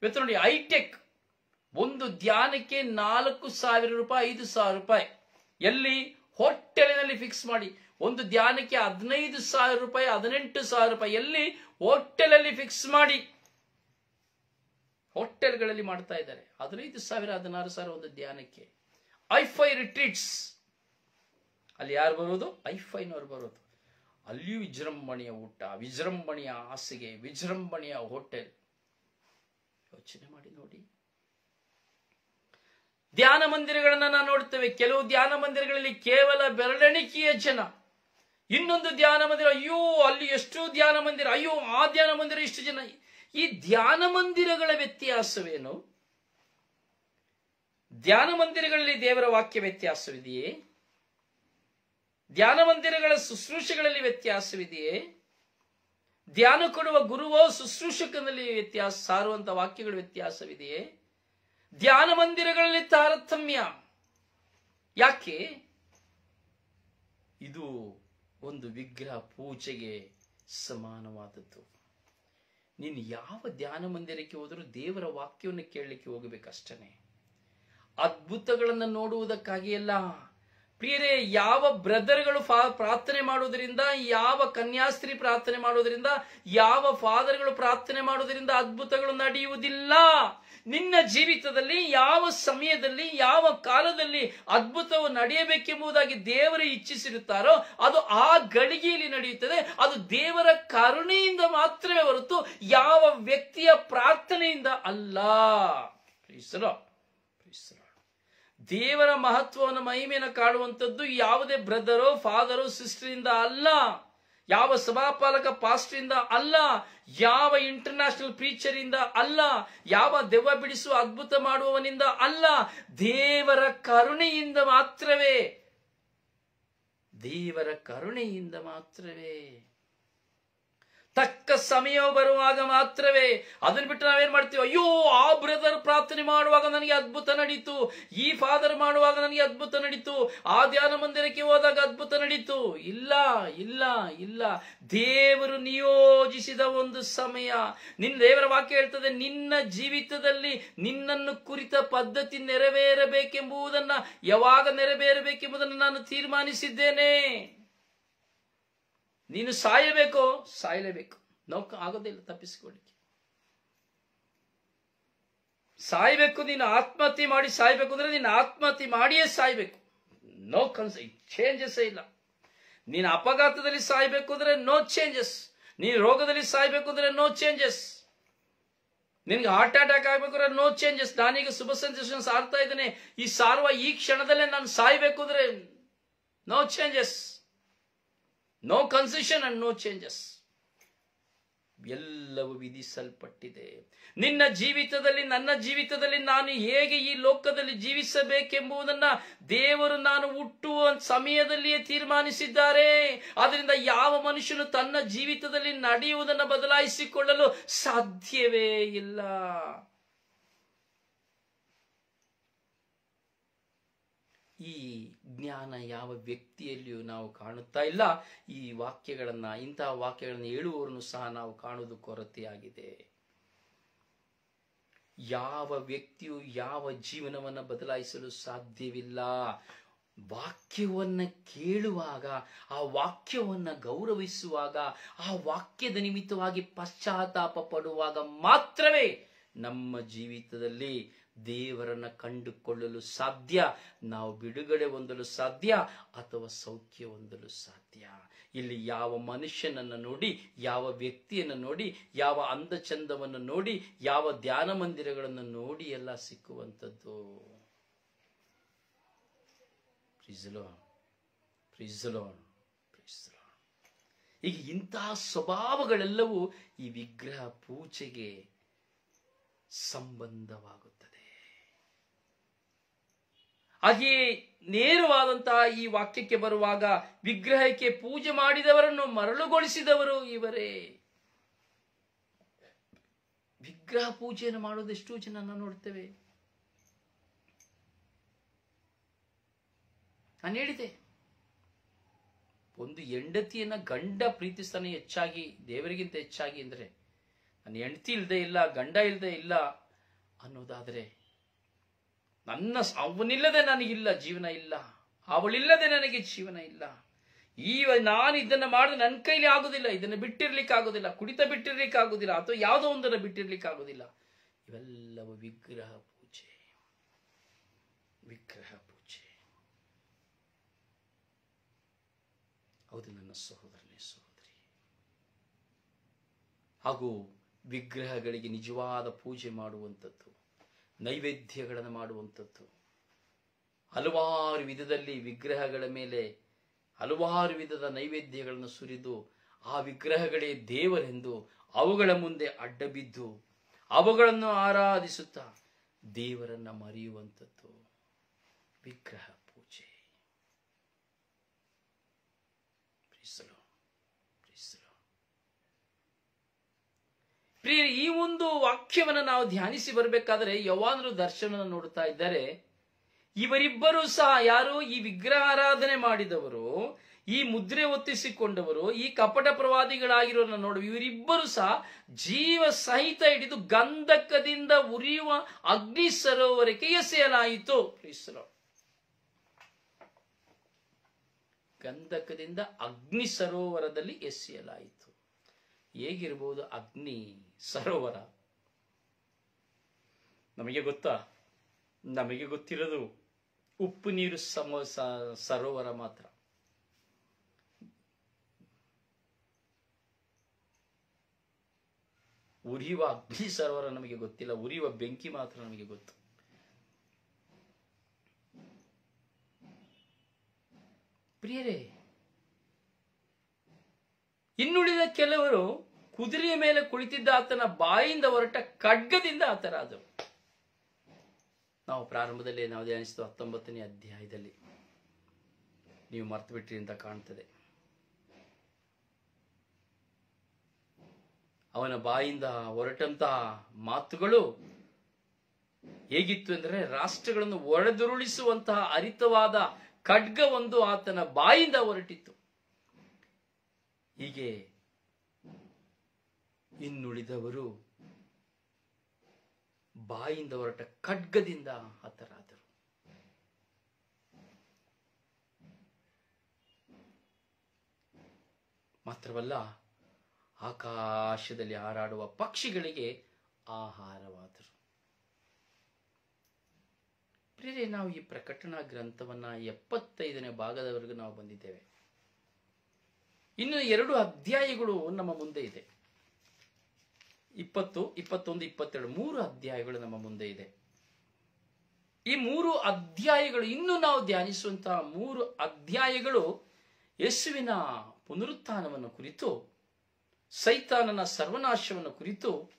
ಇವತ್ತು ನೋಡಿ ಐಟೆಕ್ ಒಂದು ಧ್ಯಾನಕ್ಕೆ ನಾಲ್ಕು ಸಾವಿರ ರೂಪಾಯಿ, ಐದು ಸಾವಿರ ರೂಪಾಯಿ. ಎಲ್ಲಿ? ಹೋಟೆಲಿನಲ್ಲಿ ಫಿಕ್ಸ್ ಮಾಡಿ. ಒಂದು ಧ್ಯಾನಕ್ಕೆ ಹದಿನೈದು ಸಾವಿರ ರೂಪಾಯಿ, ಹದಿನೆಂಟು ಸಾವಿರ ರೂಪಾಯಿ ಎಲ್ಲಿ ಹೋಟೆಲಲ್ಲಿ ಫಿಕ್ಸ್ ಮಾಡಿ. ಹೋಟೆಲ್ಗಳಲ್ಲಿ ಮಾಡ್ತಾ ಇದ್ದಾರೆ. ಹದಿನೈದು ಸಾವಿರ, ಹದಿನಾರು ಸಾವಿರ ಒಂದು ಧ್ಯಾನಕ್ಕೆ. ಐಫೈ ರಿಟ್ರೀಟ್ಸ್ ಅಲ್ಲಿ ಯಾರು ಬರೋದು? ಐಫೈನವ್ರು ಬರೋದು. ಅಲ್ಲಿಯೂ ವಿಜೃಂಭಣೆಯ ಊಟ, ವಿಜೃಂಭಣೆಯ ಹಾಸಿಗೆ, ವಿಜೃಂಭಣೆಯ ಹೋಟೆಲ್. ಯೋಚನೆ ಮಾಡಿ ನೋಡಿ. ಧ್ಯಾನ ಮಂದಿರಗಳನ್ನ ನಾವು ನೋಡ್ತೇವೆ. ಕೆಲವು ಧ್ಯಾನ ಮಂದಿರಗಳಲ್ಲಿ ಕೇವಲ ಬೆರಳೆಣಿಕೆಯ ಜನ. ಇನ್ನೊಂದು ಧ್ಯಾನ ಮಂದಿರ, ಅಯ್ಯೋ, ಅಲ್ಲಿ ಎಷ್ಟು ಧ್ಯಾನ ಮಂದಿರ, ಅಯ್ಯೋ, ಆ ಧ್ಯಾನ ಮಂದಿರ ಇಷ್ಟು ಜನ. ಈ ಧ್ಯಾನ ಮಂದಿರಗಳ ವ್ಯತ್ಯಾಸವೇನು? ಧ್ಯಾನ ಮಂದಿರಗಳಲ್ಲಿ ದೇವರ ವಾಕ್ಯ ವ್ಯತ್ಯಾಸವಿದೆಯೇ? ಧ್ಯಾನ ಮಂದಿರಗಳ ಶುಶ್ರೂಷೆಗಳಲ್ಲಿ ವ್ಯತ್ಯಾಸವಿದೆಯೇ? ಧ್ಯಾನ ಕೊಡುವ ಗುರುವೋ ಶುಶ್ರೂಷಕನಲ್ಲಿ ವ್ಯತ್ಯಾಸ, ಸಾರುವಂತ ವಾಕ್ಯಗಳ ವ್ಯತ್ಯಾಸವಿದೆಯೇ? ಧ್ಯಾನ ಮಂದಿರಗಳಲ್ಲಿ ತಾರತಮ್ಯ. ಯಾಕೆ? ಇದು ಒಂದು ವಿಗ್ರಹ ಪೂಜೆಗೆ ಸಮಾನವಾದದ್ದು. ನೀನು ಯಾವ ಧ್ಯಾನ ಮಂದಿರಕ್ಕೆ ಹೋದರೂ ದೇವರ ವಾಕ್ಯವನ್ನು ಕೇಳಲಿಕ್ಕೆ ಹೋಗಬೇಕಷ್ಟೇ ಅದ್ಭುತಗಳನ್ನು ನೋಡುವುದಕ್ಕಾಗಿ ಅಲ್ಲ. ಪ್ರಿಯರೇ, ಯಾವ ಬ್ರದರ್ಗಳು ಫಾ- ಪ್ರಾರ್ಥನೆ ಮಾಡುವುದರಿಂದ, ಯಾವ ಕನ್ಯಾಸ್ತ್ರೀ ಪ್ರಾರ್ಥನೆ ಮಾಡುವುದರಿಂದ, ಯಾವ ಫಾದರ್ಗಳು ಪ್ರಾರ್ಥನೆ ಮಾಡುವುದರಿಂದ ಅದ್ಭುತಗಳು ನಡೆಯುವುದಿಲ್ಲ. ನಿನ್ನ ಜೀವಿತದಲ್ಲಿ ಯಾವ ಸಮಯದಲ್ಲಿ, ಯಾವ ಕಾಲದಲ್ಲಿ ಅದ್ಭುತವು ನಡೆಯಬೇಕೆಂಬುದಾಗಿ ದೇವರು ಇಚ್ಛಿಸಿರುತ್ತಾರೋ ಅದು ಆ ಗಳಿಗೆಯಲ್ಲಿ ನಡೆಯುತ್ತದೆ. ಅದು ದೇವರ ಕರುಣೆಯಿಂದ ಮಾತ್ರವೇ ಹೊರತು ಯಾವ ವ್ಯಕ್ತಿಯ ಪ್ರಾರ್ಥನೆಯಿಂದ ಅಲ್ಲ. ದೇವರ ಮಹತ್ವವನ್ನು ಮಹಿಮೆಯನ್ನು ಕಾಡುವಂಥದ್ದು ಯಾವುದೇ ಬ್ರದರೋ, ಫಾದರೋ ಸಿಸ್ಟರಿಂದ ಅಲ್ಲ. ಯಾವ ಸಭಾಪಾಲಕ ಪಾಸ್ಟ್ರಿಂದ ಅಲ್ಲ, ಯಾವ ಇಂಟರ್ನ್ಯಾಷನಲ್ ಪ್ರೀಚರ್ ಇಂದ ಅಲ್ಲ, ಯಾವ ದೆವ್ವ ಬಿಡಿಸುವ ಅದ್ಭುತ ಮಾಡುವವನಿಂದ ಅಲ್ಲ, ದೇವರ ಕರುಣೆಯಿಂದ ಮಾತ್ರವೇ, ದೇವರ ಕರುಣೆಯಿಂದ ಮಾತ್ರವೇ. ತಕ್ಕ ಸಮಯ ಬರುವಾಗ ಮಾತ್ರವೇ ಅದನ್ನ ಬಿಟ್ಟು ನಾವೇನ್ ಮಾಡ್ತೀವಿ? ಅಯ್ಯೋ, ಆ ಬ್ರದರ್ ಪ್ರಾರ್ಥನೆ ಮಾಡುವಾಗ ನನಗೆ ಅದ್ಭುತ ನಡೀತು. ಈ ಫಾದರ್ ಮಾಡುವಾಗ ನನಗೆ ಅದ್ಭುತ ನಡೀತು. ಆ ಧ್ಯಾನ ಮಂದಿರಕ್ಕೆ ಹೋದಾಗ ಅದ್ಭುತ ನಡೀತು. ಇಲ್ಲ ಇಲ್ಲ ಇಲ್ಲ. ದೇವರು ನಿಯೋಜಿಸಿದ ಒಂದು ಸಮಯ. ನಿನ್ನ ದೇವರ ವಾಕ್ಯ ಹೇಳ್ತದೆ, ನಿನ್ನ ಜೀವಿತದಲ್ಲಿ ನಿನ್ನನ್ನು ಕುರಿತ ಪದ್ಧತಿ ನೆರವೇರಬೇಕೆಂಬುದನ್ನ, ಯಾವಾಗ ನೆರವೇರಬೇಕೆಂಬುದನ್ನು ನಾನು ತೀರ್ಮಾನಿಸಿದ್ದೇನೆ. ನೀನು ಸಾಯಬೇಕು. ಸಾಯಲೇಬೇಕು. ನೌಕ ಆಗೋದಿಲ್ಲ ತಪ್ಪಿಸಿಕೊಳ್ಳಿಕ್ಕೆ. ಸಾಯ್ಬೇಕು ನೀನು ಆತ್ಮಹತ್ಯೆ ಮಾಡಿ ಸಾಯ್ಬೇಕು ಅಂದ್ರೆ ನೀನು ಆತ್ಮಹತ್ಯೆ ಮಾಡಿಯೇ ಸಾಯ್ಬೇಕು. ನೋ ಕನ್ಸ್ ಚೇಂಜಸ್ ಇಲ್ಲ. ನೀನು ಅಪಘಾತದಲ್ಲಿ ಸಾಯ್ಬೇಕು ಅಂದ್ರೆ ನೋ ಚೇಂಜಸ್ ನೀನು ರೋಗದಲ್ಲಿ ಸಾಯ್ಬೇಕು ಅಂದ್ರೆ ನೋ ಚೇಂಜಸ್ ನಿನ್ಗೆ ಹಾರ್ಟ್ ಅಟ್ಯಾಕ್ ಆಗ್ಬೇಕು ಅಂದ್ರೆ ನೋ ಚೇಂಜಸ್ ನಾನೀಗ ಶುಭ ಸಂದೇಶ ಸಾರ್ತಾ ಇದ್ದೇನೆ. ಈ ಸಾರುವ ಈ ಕ್ಷಣದಲ್ಲೇ ನಾನು ಸಾಯ್ಬೇಕು ಅಂದ್ರೆ no changes no concession and no changes ಎಲ್ಲವೂ ವಿಧಿಸಲ್ಪಟ್ಟಿದೆ. ನಿನ್ನ ಜೀವಿತದಲ್ಲಿ, ನನ್ನ ಜೀವಿತದಲ್ಲಿ ನಾನು ಹೇಗೆ ಈ ಲೋಕದಲ್ಲಿ ಜೀವಿಸಬೇಕೆಂಬುದನ್ನ ದೇವರು ನಾನು ಹುಟ್ಟುವ ಸಮಯದಲ್ಲಿಯೇ ತೀರ್ಮಾನಿಸಿದ್ದಾರೆ. ಅದರಿಂದ ಯಾವ ಮನುಷ್ಯನು ತನ್ನ ಜೀವಿತದಲ್ಲಿ ನಡೆಯುವುದನ್ನು ಬದಲಾಯಿಸಿಕೊಳ್ಳಲು ಸಾಧ್ಯವೇ ಇಲ್ಲ. ಈ ಜ್ಞಾನ ಯಾವ ವ್ಯಕ್ತಿಯಲ್ಲಿಯೂ ನಾವು ಕಾಣುತ್ತಾ ಇಲ್ಲ. ಈ ವಾಕ್ಯಗಳನ್ನ, ಇಂತಹ ವಾಕ್ಯಗಳನ್ನು ಹೇಳುವವರನ್ನು ಸಹ ನಾವು ಕಾಣುವುದು ಕೊರತೆಯಾಗಿದೆ. ಯಾವ ವ್ಯಕ್ತಿಯು ಯಾವ ಜೀವನವನ್ನ ಬದಲಾಯಿಸಲು ಸಾಧ್ಯವಿಲ್ಲ. ವಾಕ್ಯವನ್ನ ಕೇಳುವಾಗ, ಆ ವಾಕ್ಯವನ್ನ ಗೌರವಿಸುವಾಗ, ಆ ವಾಕ್ಯದ ನಿಮಿತ್ತವಾಗಿ ಪಶ್ಚಾತ್ತಾಪ ಪಡುವಾಗ ಮಾತ್ರವೇ ನಮ್ಮ ಜೀವಿತದಲ್ಲಿ ದೇವರನ್ನ ಕಂಡುಕೊಳ್ಳಲು ಸಾಧ್ಯ? ನಾವು ಬಿಡುಗಡೆ ಹೊಂದಲು ಸಾಧ್ಯ ಅಥವಾ ಸೌಖ್ಯ ಹೊಂದಲು ಸಾಧ್ಯ? ಇಲ್ಲಿ ಯಾವ ಮನುಷ್ಯನನ್ನು ನೋಡಿ, ಯಾವ ವ್ಯಕ್ತಿಯನ್ನು ನೋಡಿ, ಯಾವ ಅಂದಚಂದವನ್ನು ನೋಡಿ, ಯಾವ ಧ್ಯಾನ ಮಂದಿರಗಳನ್ನು ನೋಡಿ ಎಲ್ಲ ಸಿಕ್ಕುವಂಥದ್ದು. ಈಗ ಇಂತಹ ಸ್ವಭಾವಗಳೆಲ್ಲವೂ ಈ ವಿಗ್ರಹ ಪೂಜೆಗೆ ಸಂಬಂಧವಾಗುತ್ತದೆ ಹಾಗೆಯೇ ನೇರವಾದಂತಹ ಈ ವಾಕ್ಯಕ್ಕೆ ಬರುವಾಗ ವಿಗ್ರಹಕ್ಕೆ ಪೂಜೆ ಮಾಡಿದವರನ್ನು ಮರಳುಗೊಳಿಸಿದವರು ಇವರೇ. ವಿಗ್ರಹ ಪೂಜೆಯನ್ನು ಮಾಡೋದು ಎಷ್ಟೋ ಜನ ನೋಡ್ತೇವೆ. ನಾನು ಹೇಳಿದೆ. ಒಂದು ಹೆಂಡತಿಯನ್ನ ಗಂಡ ಪ್ರೀತಿಸ್ತಾನೆ ಹೆಚ್ಚಾಗಿ, ದೇವರಿಗಿಂತ ಹೆಚ್ಚಾಗಿ ಅಂದ್ರೆ ನನ್ನ ಹೆಂಡತಿ ಇಲ್ಲದೆ ಇಲ್ಲ, ಗಂಡ ಇಲ್ಲದೆ ಇಲ್ಲ ಅನ್ನೋದಾದ್ರೆ ನನ್ನ ಅವನಿಲ್ಲದೆ ನನಗಿಲ್ಲ, ಜೀವನ ಇಲ್ಲ. ಅವಳಿಲ್ಲದೆ ನನಗೆ ಜೀವನ ಇಲ್ಲ. ಈ ನಾನು ಇದನ್ನ ಮಾಡಿದ್ರೆ ನನ್ನ ಕೈಲಿ ಆಗುದಿಲ್ಲ, ಇದನ್ನ ಬಿಟ್ಟಿರ್ಲಿಕ್ಕೆ ಆಗುದಿಲ್ಲ, ಕುಡಿತ ಬಿಟ್ಟಿರ್ಲಿಕ್ಕೆ ಆಗುದಿಲ್ಲ, ಅಥವಾ ಯಾವುದೋ ಒಂದನ್ನು ಬಿಟ್ಟಿರ್ಲಿಕ್ಕೆ ಆಗುದಿಲ್ಲ. ಇವೆಲ್ಲವೂ ವಿಗ್ರಹ ಪೂಜೆ. ವಿಗ್ರಹ ಪೂಜೆ. ಹೌದು ನನ್ನ ಸಹೋದರನೇ ಸಹೋದರಿ. ಹಾಗೂ ವಿಗ್ರಹಗಳಿಗೆ ನಿಜವಾದ ಪೂಜೆ ಮಾಡುವಂಥದ್ದು ನೈವೇದ್ಯಗಳನ್ನು ಮಾಡುವಂಥದ್ದು. ಹಲವಾರು ವಿಧದಲ್ಲಿ ವಿಗ್ರಹಗಳ ಮೇಲೆ ಹಲವಾರು ವಿಧದ ನೈವೇದ್ಯಗಳನ್ನು ಸುರಿದು, ಆ ವಿಗ್ರಹಗಳೇ ದೇವರೆಂದು ಅವುಗಳ ಮುಂದೆ ಅಡ್ಡಬಿದ್ದು, ಅವುಗಳನ್ನು ಆರಾಧಿಸುತ್ತಾ ದೇವರನ್ನ ಮರೆಯುವಂಥದ್ದು. ವಿಗ್ರಹ ಪೂಜೆ ಪ್ರೀಸಲು ಪ್ರೀಸಲು ಪ್ರಿಯ ಈ ಒಂದು ವಾಕ್ಯವನ್ನು ನಾವು ಧ್ಯಾನಿಸಿ ಬರಬೇಕಾದ್ರೆ ಯವಾನರು ದರ್ಶನ ನೋಡ್ತಾ ಇದ್ದಾರೆ. ಇವರಿಬ್ಬರು ಸಹ ಯಾರು? ಈ ವಿಗ್ರಹಾರಾಧನೆ ಮಾಡಿದವರು, ಈ ಮುದ್ರೆ ಒತ್ತಿಸಿಕೊಂಡವರು ಈ ಕಪಟ ಪ್ರವಾದಿಗಳಾಗಿರೋರನ್ನ ನೋಡು ಇವರಿಬ್ಬರು ಸಹ ಜೀವ ಸಹಿತ ಹಿಡಿದು ಗಂಧಕದಿಂದ ಉರಿಯುವ ಅಗ್ನಿ ಸರೋವರಕ್ಕೆ ಎಸೆಯಲಾಯಿತು. ಗಂಧಕದಿಂದ ಅಗ್ನಿ ಸರೋವರದಲ್ಲಿ ಎಸೆಯಲಾಯಿತು. ಹೇಗಿರಬಹುದು ಅಗ್ನಿ ಸರೋವರ? ನಮಗೆ ಗೊತ್ತಾ? ನಮಗೆ ಗೊತ್ತಿರೋದು ಉಪ್ಪು ನೀರು ಸಮ ಸರೋವರ ಮಾತ್ರ. ಉರಿಯುವ ಅಗ್ನಿ ಸರೋವರ ನಮಗೆ ಗೊತ್ತಿಲ್ಲ, ಉರಿಯುವ ಬೆಂಕಿ ಮಾತ್ರ ನಮಗೆ ಗೊತ್ತು. ಪ್ರಿಯರೇ ಇನ್ನುಳಿದ ಕೆಲವರು ಕುದುರೆಯ ಮೇಲೆ ಕುಳಿತಿದ್ದ ಆತನ ಬಾಯಿಂದ ಹೊರಟ ಖಡ್ಗದಿಂದ ಆತರಾದರು. ನಾವು ಪ್ರಾರಂಭದಲ್ಲಿ ನಾವು ಧ್ಯಾನಿಸಿದ ಹತ್ತೊಂಬತ್ತನೇ ಅಧ್ಯಾಯದಲ್ಲಿ. ನೀವು ಮರ್ತು ಬಿಟ್ರಿ ಅಂತ ಕಾಣ್ತದೆ. ಅವನ ಬಾಯಿಂದ ಹೊರಟಂತಹ ಮಾತುಗಳು ಹೇಗಿತ್ತು ಅಂದರೆ ರಾಷ್ಟ್ರಗಳನ್ನು ಒಡೆದುರುಳಿಸುವಂತಹ ಹರಿತವಾದ ಖಡ್ಗವೊಂದು ಆತನ ಬಾಯಿಂದ ಹೊರಟಿತ್ತು. ಹೀಗೆ ಇನ್ನುಳಿದವರು ಬಾಯಿಂದ ಹೊರಟ ಖಡ್ಗದಿಂದ ಹತರಾದರು. ಮಾತ್ರವಲ್ಲ, ಆಕಾಶದಲ್ಲಿ ಹಾರಾಡುವ ಪಕ್ಷಿಗಳಿಗೆ ಆಹಾರವಾದರು. ಪ್ರಿಯರೇ, ನಾವು ಈ ಪ್ರಕಟಣಾ ಗ್ರಂಥವನ್ನ ಎಪ್ಪತ್ತೈದನೇ ಭಾಗದವರೆಗೂ ನಾವು ಬಂದಿದ್ದೇವೆ. ಇನ್ನು ಎರಡು ಅಧ್ಯಾಯಗಳು ನಮ್ಮ ಮುಂದೆ ಇದೆ. ಇಪ್ಪತ್ತು, ಇಪ್ಪತ್ತೊಂದು, ಇಪ್ಪತ್ತೆರಡು, ಮೂರು ಅಧ್ಯಾಯಗಳು ನಮ್ಮ ಮುಂದೆ ಇದೆ. ಈ ಮೂರು ಅಧ್ಯಾಯಗಳು ಇನ್ನು ನಾವು ಧ್ಯಾನಿಸುವಂತಹ ಮೂರು ಅಧ್ಯಾಯಗಳು ಯೇಸುವಿನ ಪುನರುತ್ಥಾನವನ್ನು ಕುರಿತು, ಸೈತಾನನ ಸರ್ವನಾಶವನ್ನು ಕುರಿತು,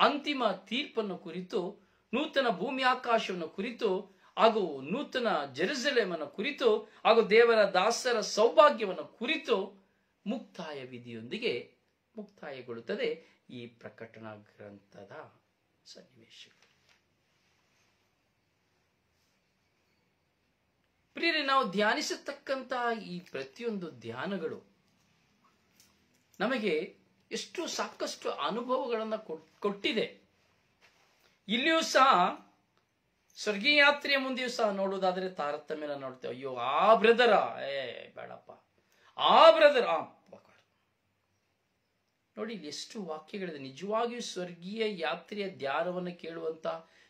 ಅಂತಿಮ ತೀರ್ಪನ್ನು ಕುರಿತು, ನೂತನ ಭೂಮಿ ಆಕಾಶವನ್ನು ಕುರಿತು, ಹಾಗೂ ನೂತನ ಜೆರುಸಲೇಮನ ಕುರಿತು, ಹಾಗೂ ದೇವರ ದಾಸರ ಸೌಭಾಗ್ಯವನ್ನು ಕುರಿತು ಮುಕ್ತಾಯ ವಿಧಿಯೊಂದಿಗೆ ಮುಕ್ತಾಯಗೊಳ್ಳುತ್ತದೆ ಈ ಪ್ರಕಟಣಾ ಗ್ರಂಥದ ಸನ್ನಿವೇಶ ಪ್ರಿಯರೇ, ನಾವು ಧ್ಯಾನಿಸತಕ್ಕಂತಹ ಈ ಪ್ರತಿಯೊಂದು ಧ್ಯಾನಗಳು ನಮಗೆ ಎಷ್ಟು ಸಾಕಷ್ಟು ಅನುಭವಗಳನ್ನು ಕೊಟ್ಟಿದೆ. ಇಲ್ಲಿಯೂ ಸಹ ಸ್ವರ್ಗೀಯಾತ್ರೆಯ ಮುಂದೆಯೂ ಸಹ ನೋಡುವುದಾದರೆ ತಾರತಮ್ಯನ ನೋಡ್ತೇವೆ. ಅಯ್ಯೋ, ಆ ಬ್ರದರ, ಏ, ಬೇಡಪ್ಪ. ಆ ಬ್ರದರ್, ಆ ನೋಡಿ, ಎಷ್ಟು ವಾಕ್ಯಗಳಿದೆ. ನಿಜವಾಗಿಯೂ ಸ್ವರ್ಗೀಯ ಯಾತ್ರೆಯ ಧ್ಯಾನವನ್ನು ಕೇಳುವಂತ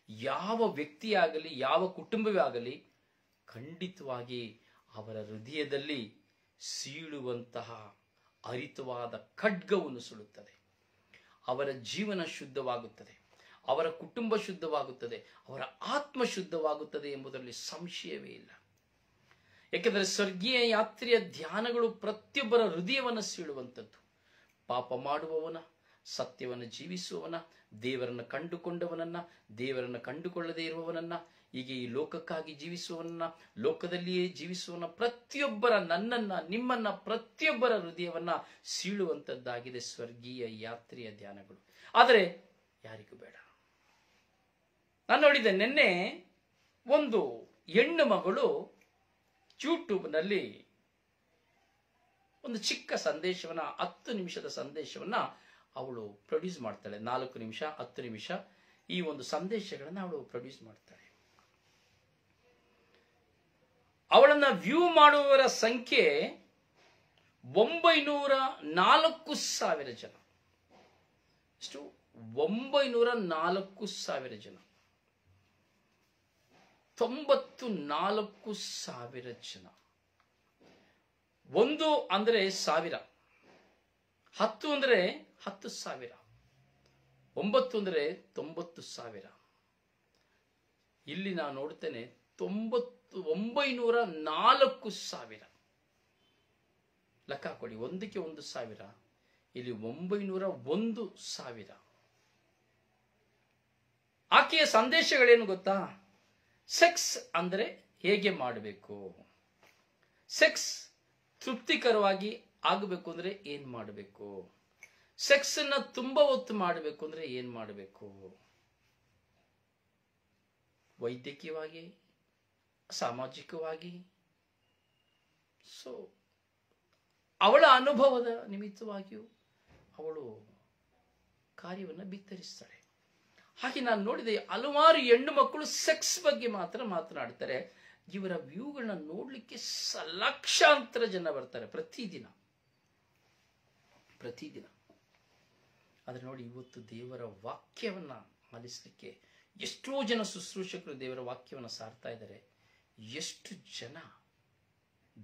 ಯಾವ ವ್ಯಕ್ತಿಯಾಗಲಿ, ಯಾವ ಕುಟುಂಬವೇ ಆಗಲಿ, ಖಂಡಿತವಾಗಿ ಅವರ ಹೃದಯದಲ್ಲಿ ಸೀಳುವಂತಹ ಅರಿತವಾದ ಖಡ್ಗವನ್ನು ಸುಡುತ್ತದೆ. ಅವರ ಜೀವನ ಶುದ್ಧವಾಗುತ್ತದೆ. ಅವರ ಕುಟುಂಬ ಶುದ್ಧವಾಗುತ್ತದೆ. ಅವರ ಆತ್ಮ ಶುದ್ಧವಾಗುತ್ತದೆ ಎಂಬುದರಲ್ಲಿ ಸಂಶಯವೇ ಇಲ್ಲ. ಯಾಕೆಂದರೆ ಸ್ವರ್ಗೀಯ ಯಾತ್ರೆಯ ಧ್ಯಾನಗಳು ಪ್ರತಿಯೊಬ್ಬರ ಹೃದಯವನ್ನು ಸೀಳುವಂಥದ್ದು. ಪಾಪ ಮಾಡುವವನ, ಸತ್ಯವನ್ನು ಜೀವಿಸುವವನ, ದೇವರನ್ನು ಕಂಡುಕೊಂಡವನನ್ನ, ದೇವರನ್ನು ಕಂಡುಕೊಳ್ಳದೇ ಇರುವವನನ್ನ, ಹೀಗೆ ಈ ಲೋಕಕ್ಕಾಗಿ ಜೀವಿಸುವವನ್ನ ಲೋಕದಲ್ಲಿಯೇ ಜೀವಿಸುವವನ ಪ್ರತಿಯೊಬ್ಬರ ನನ್ನನ್ನ, ನಿಮ್ಮನ್ನ ಪ್ರತಿಯೊಬ್ಬರ ಹೃದಯವನ್ನ ಸೀಳುವಂಥದ್ದಾಗಿದೆ ಸ್ವರ್ಗೀಯ ಯಾತ್ರೆಯ ಧ್ಯಾನಗಳು. ಆದರೆ ಯಾರಿಗೂ ಬೇಡ. ನಾನು ನೋಡಿದೆ ನಿನ್ನೆ ಒಂದು ಹೆಣ್ಣು ಮಗಳು ಯೂಟ್ಯೂಬ್ನಲ್ಲಿ ಒಂದು ಚಿಕ್ಕ ಸಂದೇಶವನ್ನ, ಹತ್ತು ನಿಮಿಷದ ಸಂದೇಶವನ್ನ ಅವಳು ಪ್ರೊಡ್ಯೂಸ್ ಮಾಡ್ತಾಳೆ. ನಾಲ್ಕು ನಿಮಿಷ, ಹತ್ತು ನಿಮಿಷ ಈ ಒಂದು ಸಂದೇಶಗಳನ್ನ ಅವಳು ಪ್ರೊಡ್ಯೂಸ್ ಮಾಡ್ತಾಳೆ. ಅವಳನ್ನ ವ್ಯೂ ಮಾಡುವವರ ಸಂಖ್ಯೆ ಒಂಬೈನೂರ ನಾಲ್ಕು ಸಾವಿರ ಜನ. ಎಷ್ಟು ಒಂಬೈನೂರ ನಾಲ್ಕು ಸಾವಿರ ಜನ. ತೊಂಬತ್ತು ನಾಲ್ಕು ಸಾವಿರ ಜನ. ಒಂದು ಅಂದರೆ ಸಾವಿರ. ಹತ್ತು ಅಂದರೆ ಹತ್ತು ಸಾವಿರ. ಒಂಬತ್ತು ಅಂದರೆ ತೊಂಬತ್ತು ಸಾವಿರ. ಇಲ್ಲಿ ನಾನು ನೋಡ್ತೇನೆ, ತೊಂಬತ್ತು, ಒಂಬೈನೂರ ನಾಲ್ಕು ಸಾವಿರ. ಲೆಕ್ಕ ಕೊಡಿ, ಒಂದಕ್ಕೆ ಒಂದು ಸಾವಿರ. ಇಲ್ಲಿ ಒಂಬೈನೂರ ಒಂದು ಸಾವಿರ. ಆಕೆಯ ಸಂದೇಶಗಳೇನು ಗೊತ್ತಾ? ಸೆಕ್ಸ್ ಅಂದರೆ ಹೇಗೆ ಮಾಡಬೇಕು? ಸೆಕ್ಸ್ ತೃಪ್ತಿಕರವಾಗಿ ಆಗಬೇಕು ಅಂದರೆ ಏನು ಮಾಡಬೇಕು? ಸೆಕ್ಸನ್ನು ತುಂಬ ಹೊತ್ತು ಮಾಡಬೇಕು ಅಂದರೆ ಏನು ಮಾಡಬೇಕು? ವೈದ್ಯಕೀಯವಾಗಿ, ಸಾಮಾಜಿಕವಾಗಿ. ಸೊ ಅವಳ ಅನುಭವದ ನಿಮಿತ್ತವಾಗಿಯೂ ಅವಳು ಕಾರ್ಯವನ್ನು ಬಿತ್ತರಿಸ್ತಾಳೆ. ಹಾಗೆ ನಾನು ನೋಡಿದೆ, ಹಲವಾರು ಹೆಣ್ಣು ಮಕ್ಕಳು ಸೆಕ್ಸ್ ಬಗ್ಗೆ ಮಾತ್ರ ಮಾತನಾಡ್ತಾರೆ. ಇವರ ವ್ಯೂಗಳನ್ನ ನೋಡಲಿಕ್ಕೆ ಲಕ್ಷಾಂತರ ಜನ ಬರ್ತಾರೆ ಪ್ರತಿದಿನ. ಪ್ರತಿದಿನ. ಆದರೆ ನೋಡಿ, ಇವತ್ತು ದೇವರ ವಾಕ್ಯವನ್ನ ಆಲಿಸ್ಲಿಕ್ಕೆ ಎಷ್ಟೋ ಜನ ಶುಶ್ರೂಷಕರು ದೇವರ ವಾಕ್ಯವನ್ನು ಸಾರ್ತಾ ಇದ್ದಾರೆ. ಎಷ್ಟು ಜನ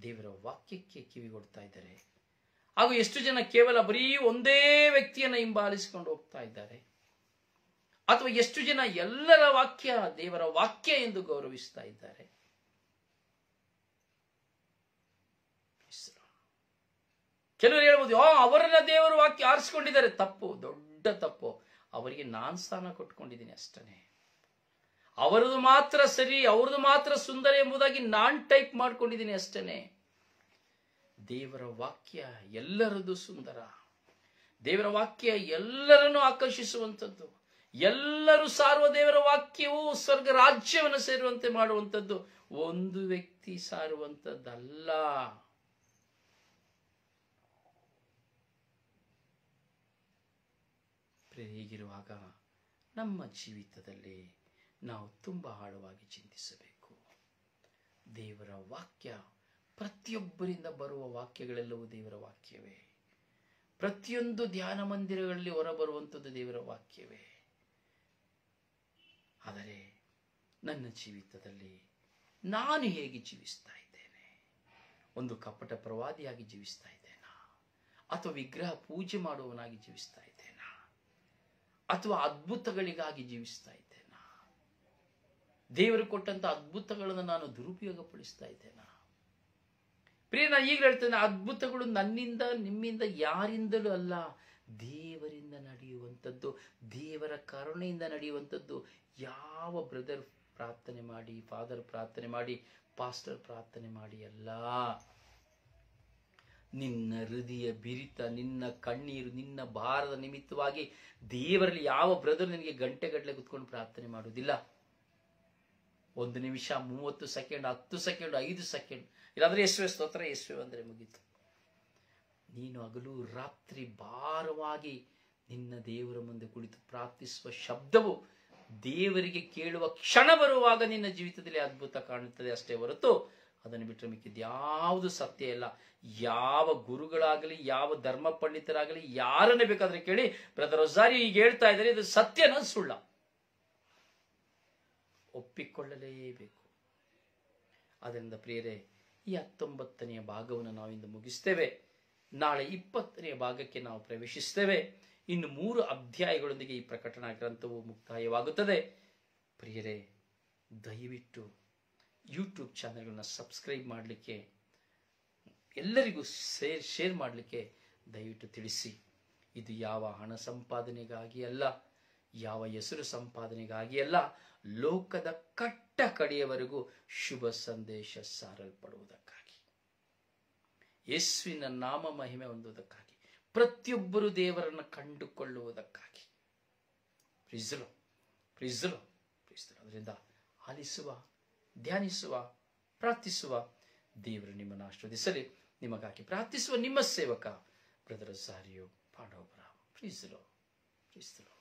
ದೇವರ ವಾಕ್ಯಕ್ಕೆ ಕಿವಿಗೊಡ್ತಾ ಇದ್ದಾರೆ. ಹಾಗೂ ಎಷ್ಟು ಜನ ಕೇವಲ ಬರೀ ಒಂದೇ ವ್ಯಕ್ತಿಯನ್ನು ಹಿಂಬಾಲಿಸಿಕೊಂಡು ಹೋಗ್ತಾ ಇದ್ದಾರೆ. ಅಥವಾ ಎಷ್ಟು ಜನ ಎಲ್ಲರ ವಾಕ್ಯ ದೇವರ ವಾಕ್ಯ ಎಂದು ಗೌರವಿಸ್ತಾ ಇದ್ದಾರೆ? ಕೆಲವರು ಹೇಳ್ಬೋದು, ಆ ಅವರನ್ನ ದೇವರು ವಾಕ್ಯ ಆರಿಸ್ಕೊಂಡಿದ್ದಾರೆ. ತಪ್ಪು, ದೊಡ್ಡ ತಪ್ಪು. ಅವರಿಗೆ ನಾನ್ ಸ್ಥಾನ ಕೊಟ್ಕೊಂಡಿದ್ದೀನಿ ಅಷ್ಟನೇ. ಅವರದು ಮಾತ್ರ ಸರಿ, ಅವರದು ಮಾತ್ರ ಸುಂದರ ಎಂಬುದಾಗಿ ನಾನ್ ಟೈಪ್ ಮಾಡ್ಕೊಂಡಿದ್ದೀನಿ ಅಷ್ಟನೇ. ದೇವರ ವಾಕ್ಯ ಎಲ್ಲರದು ಸುಂದರ. ದೇವರ ವಾಕ್ಯ ಎಲ್ಲರನ್ನು ಆಕರ್ಷಿಸುವಂಥದ್ದು. ಎಲ್ಲರೂ ಸಾರುವ ದೇವರ ವಾಕ್ಯವು ಸ್ವರ್ಗ ರಾಜ್ಯವನ್ನು ಸೇರುವಂತೆ ಮಾಡುವಂಥದ್ದು. ಒಂದು ವ್ಯಕ್ತಿ ಸಾರುವಂಥದ್ದಲ್ಲ. ಹೀಗಿರುವಾಗ ನಮ್ಮ ಜೀವಿತದಲ್ಲಿ ನಾವು ತುಂಬ ಆಳವಾಗಿ ಚಿಂತಿಸಬೇಕು. ದೇವರ ವಾಕ್ಯ, ಪ್ರತಿಯೊಬ್ಬರಿಂದ ಬರುವ ವಾಕ್ಯಗಳೆಲ್ಲವೂ ದೇವರ ವಾಕ್ಯವೇ. ಪ್ರತಿಯೊಂದು ಧ್ಯಾನ ಮಂದಿರಗಳಲ್ಲಿ ಹೊರಬರುವಂಥದ್ದು ದೇವರ ವಾಕ್ಯವೇ. ಆದರೆ ನನ್ನ ಜೀವಿತದಲ್ಲಿ ನಾನು ಹೇಗೆ ಜೀವಿಸ್ತಾ ಇದ್ದೇನೆ? ಒಂದು ಕಪಟ ಪ್ರವಾದಿಯಾಗಿ ಜೀವಿಸ್ತಾ ಇದ್ದೇನಾ? ಅಥವಾ ವಿಗ್ರಹ ಪೂಜೆ ಮಾಡುವವನಾಗಿ ಜೀವಿಸ್ತಾ ಇದ್ದೇನಾ? ಅಥವಾ ಅದ್ಭುತಗಳಿಗಾಗಿ ಜೀವಿಸ್ತಾ ಇದ್ದೇನಾ? ದೇವರು ಕೊಟ್ಟಂತ ಅದ್ಭುತಗಳನ್ನು ನಾನು ದುರುಪಯೋಗ ಪಡಿಸ್ತಾ ಇದ್ದೇನಾ? ಪ್ರಿಯ ನಾನು ಈಗ ಹೇಳ್ತೇನೆ, ಅದ್ಭುತಗಳು ನನ್ನಿಂದ, ನಿಮ್ಮಿಂದ ಯಾರಿಂದಲೂ ಅಲ್ಲ. ದೇವರಿಂದ ನಡೆಯುವಂಥದ್ದು, ದೇವರ ಕರುಣೆಯಿಂದ ನಡೆಯುವಂಥದ್ದು, ಯಾವ ಬ್ರದರ್ ಪ್ರಾರ್ಥನೆ ಮಾಡಿ ಫಾದರ್ ಪ್ರಾರ್ಥನೆ ಮಾಡಿ ಪಾಸ್ಟರ್ ಪ್ರಾರ್ಥನೆ ಮಾಡಿ ಅಲ್ಲ. ನಿನ್ನ ಹೃದಯ ಬಿರಿತ, ನಿನ್ನ ಕಣ್ಣೀರು, ನಿನ್ನ ಭಾರದ ನಿಮಿತ್ತವಾಗಿ ದೇವರಲ್ಲಿ ಯಾವ ಬ್ರದರ್ ನಿನಗೆ ಗಂಟೆಗಟ್ಟಲೆ ಕುತ್ಕೊಂಡು ಪ್ರಾರ್ಥನೆ ಮಾಡುವುದಿಲ್ಲ? ಒಂದು ನಿಮಿಷ, ಮೂವತ್ತು ಸೆಕೆಂಡ್, ಹತ್ತು ಸೆಕೆಂಡ್, ಐದು ಸೆಕೆಂಡ್. ಇಲ್ಲಾಂದ್ರೆ ಯೇಸುವೆ ಸ್ತೋತ್ರ, ಯೇಸುವೆ ಅಂದ್ರೆ ಮುಗೀತು. ನೀನು ಹಗಲು ರಾತ್ರಿ ಭಾರವಾಗಿ ನಿನ್ನ ದೇವರ ಮುಂದೆ ಕುಳಿತು ಪ್ರಾರ್ಥಿಸುವ ಶಬ್ದವು ದೇವರಿಗೆ ಕೇಳುವ ಕ್ಷಣ ಬರುವಾಗ ನಿನ್ನ ಜೀವಿತದಲ್ಲಿ ಅದ್ಭುತ ಕಾಣುತ್ತದೆ ಅಷ್ಟೇ ಹೊರತು ಅದನ್ನು ಬಿಟ್ಟರೆ ಮಿಕ್ಕಿದ್ದು ಯಾವುದು ಸತ್ಯ ಇಲ್ಲ. ಯಾವ ಗುರುಗಳಾಗಲಿ, ಯಾವ ಧರ್ಮ ಪಂಡಿತರಾಗಲಿ ಯಾರನ್ನೇ ಬೇಕಾದ್ರೆ ಕೇಳಿ ಬ್ರದರ್ ಒಸಾರಿ ಈಗ ಹೇಳ್ತಾ ಇದ್ದಾರೆ, ಇದು ಸತ್ಯನ ಸುಳ್ಳ. ಒಪ್ಪಿಕೊಳ್ಳಲೇಬೇಕು. ಅದರಿಂದ ಪ್ರಿಯರೇ, ಈ ಹತ್ತೊಂಬತ್ತನೆಯ ಭಾಗವನ್ನು ನಾವಿಂದು ಮುಗಿಸ್ತೇವೆ. ನಾಳೆ ಇಪ್ಪತ್ತನೇ ಭಾಗಕ್ಕೆ ನಾವು ಪ್ರವೇಶಿಸ್ತೇವೆ ಇನ್ನು ಮೂರು ಅಧ್ಯಾಯಗಳೊಂದಿಗೆ ಈ ಪ್ರಕಟಣಾ ಗ್ರಂಥವು ಮುಕ್ತಾಯವಾಗುತ್ತದೆ. ಪ್ರಿಯರೇ, ದಯವಿಟ್ಟು ಯೂಟ್ಯೂಬ್ ಚಾನೆಲ್ಗಳನ್ನ ಸಬ್ಸ್ಕ್ರೈಬ್ ಮಾಡಲಿಕ್ಕೆ, ಎಲ್ಲರಿಗೂ ಶೇರ್ ಶೇರ್ ಮಾಡಲಿಕ್ಕೆ ದಯವಿಟ್ಟು ತಿಳಿಸಿ. ಇದು ಯಾವ ಹಣ ಸಂಪಾದನೆಗಾಗಿ ಅಲ್ಲ, ಯಾವ ಹೆಸರು ಸಂಪಾದನೆಗಾಗಿ ಅಲ್ಲ, ಲೋಕದ ಕಟ್ಟ ಕಡೆಯವರೆಗೂ ಶುಭ ಸಂದೇಶ ಸಾರಲ್ಪಡುವುದಕ್ಕಾಗಿ. ಯೇಸುವಿನ ನಾಮ ಮಹಿಮೆ ಹೊಂದುವುದಕ್ಕಾಗಿ, ಪ್ರತಿಯೊಬ್ಬರು ದೇವರನ್ನು ಕಂಡುಕೊಳ್ಳುವುದಕ್ಕಾಗಿ. ಪ್ರಿಸಲು ಪ್ರಿಸಲು ಪ್ರಿಸಲು ಅದರಿಂದ ಆಲಿಸುವ, ಧ್ಯಾನಿಸುವ, ಪ್ರಾರ್ಥಿಸುವ ದೇವರು ನಿಮ್ಮನ್ನು ಆಶ್ರದಿಸಲಿ ನಿಮಗಾಗಿ ಪ್ರಾರ್ಥಿಸುವ ನಿಮ್ಮ ಸೇವಕ, ಬ್ರದರ್ ಸಾರಿಯು ಪಾಂಡವಪುರ. ಪ್ರೀಸಲು ಪ್ರೀಸಲು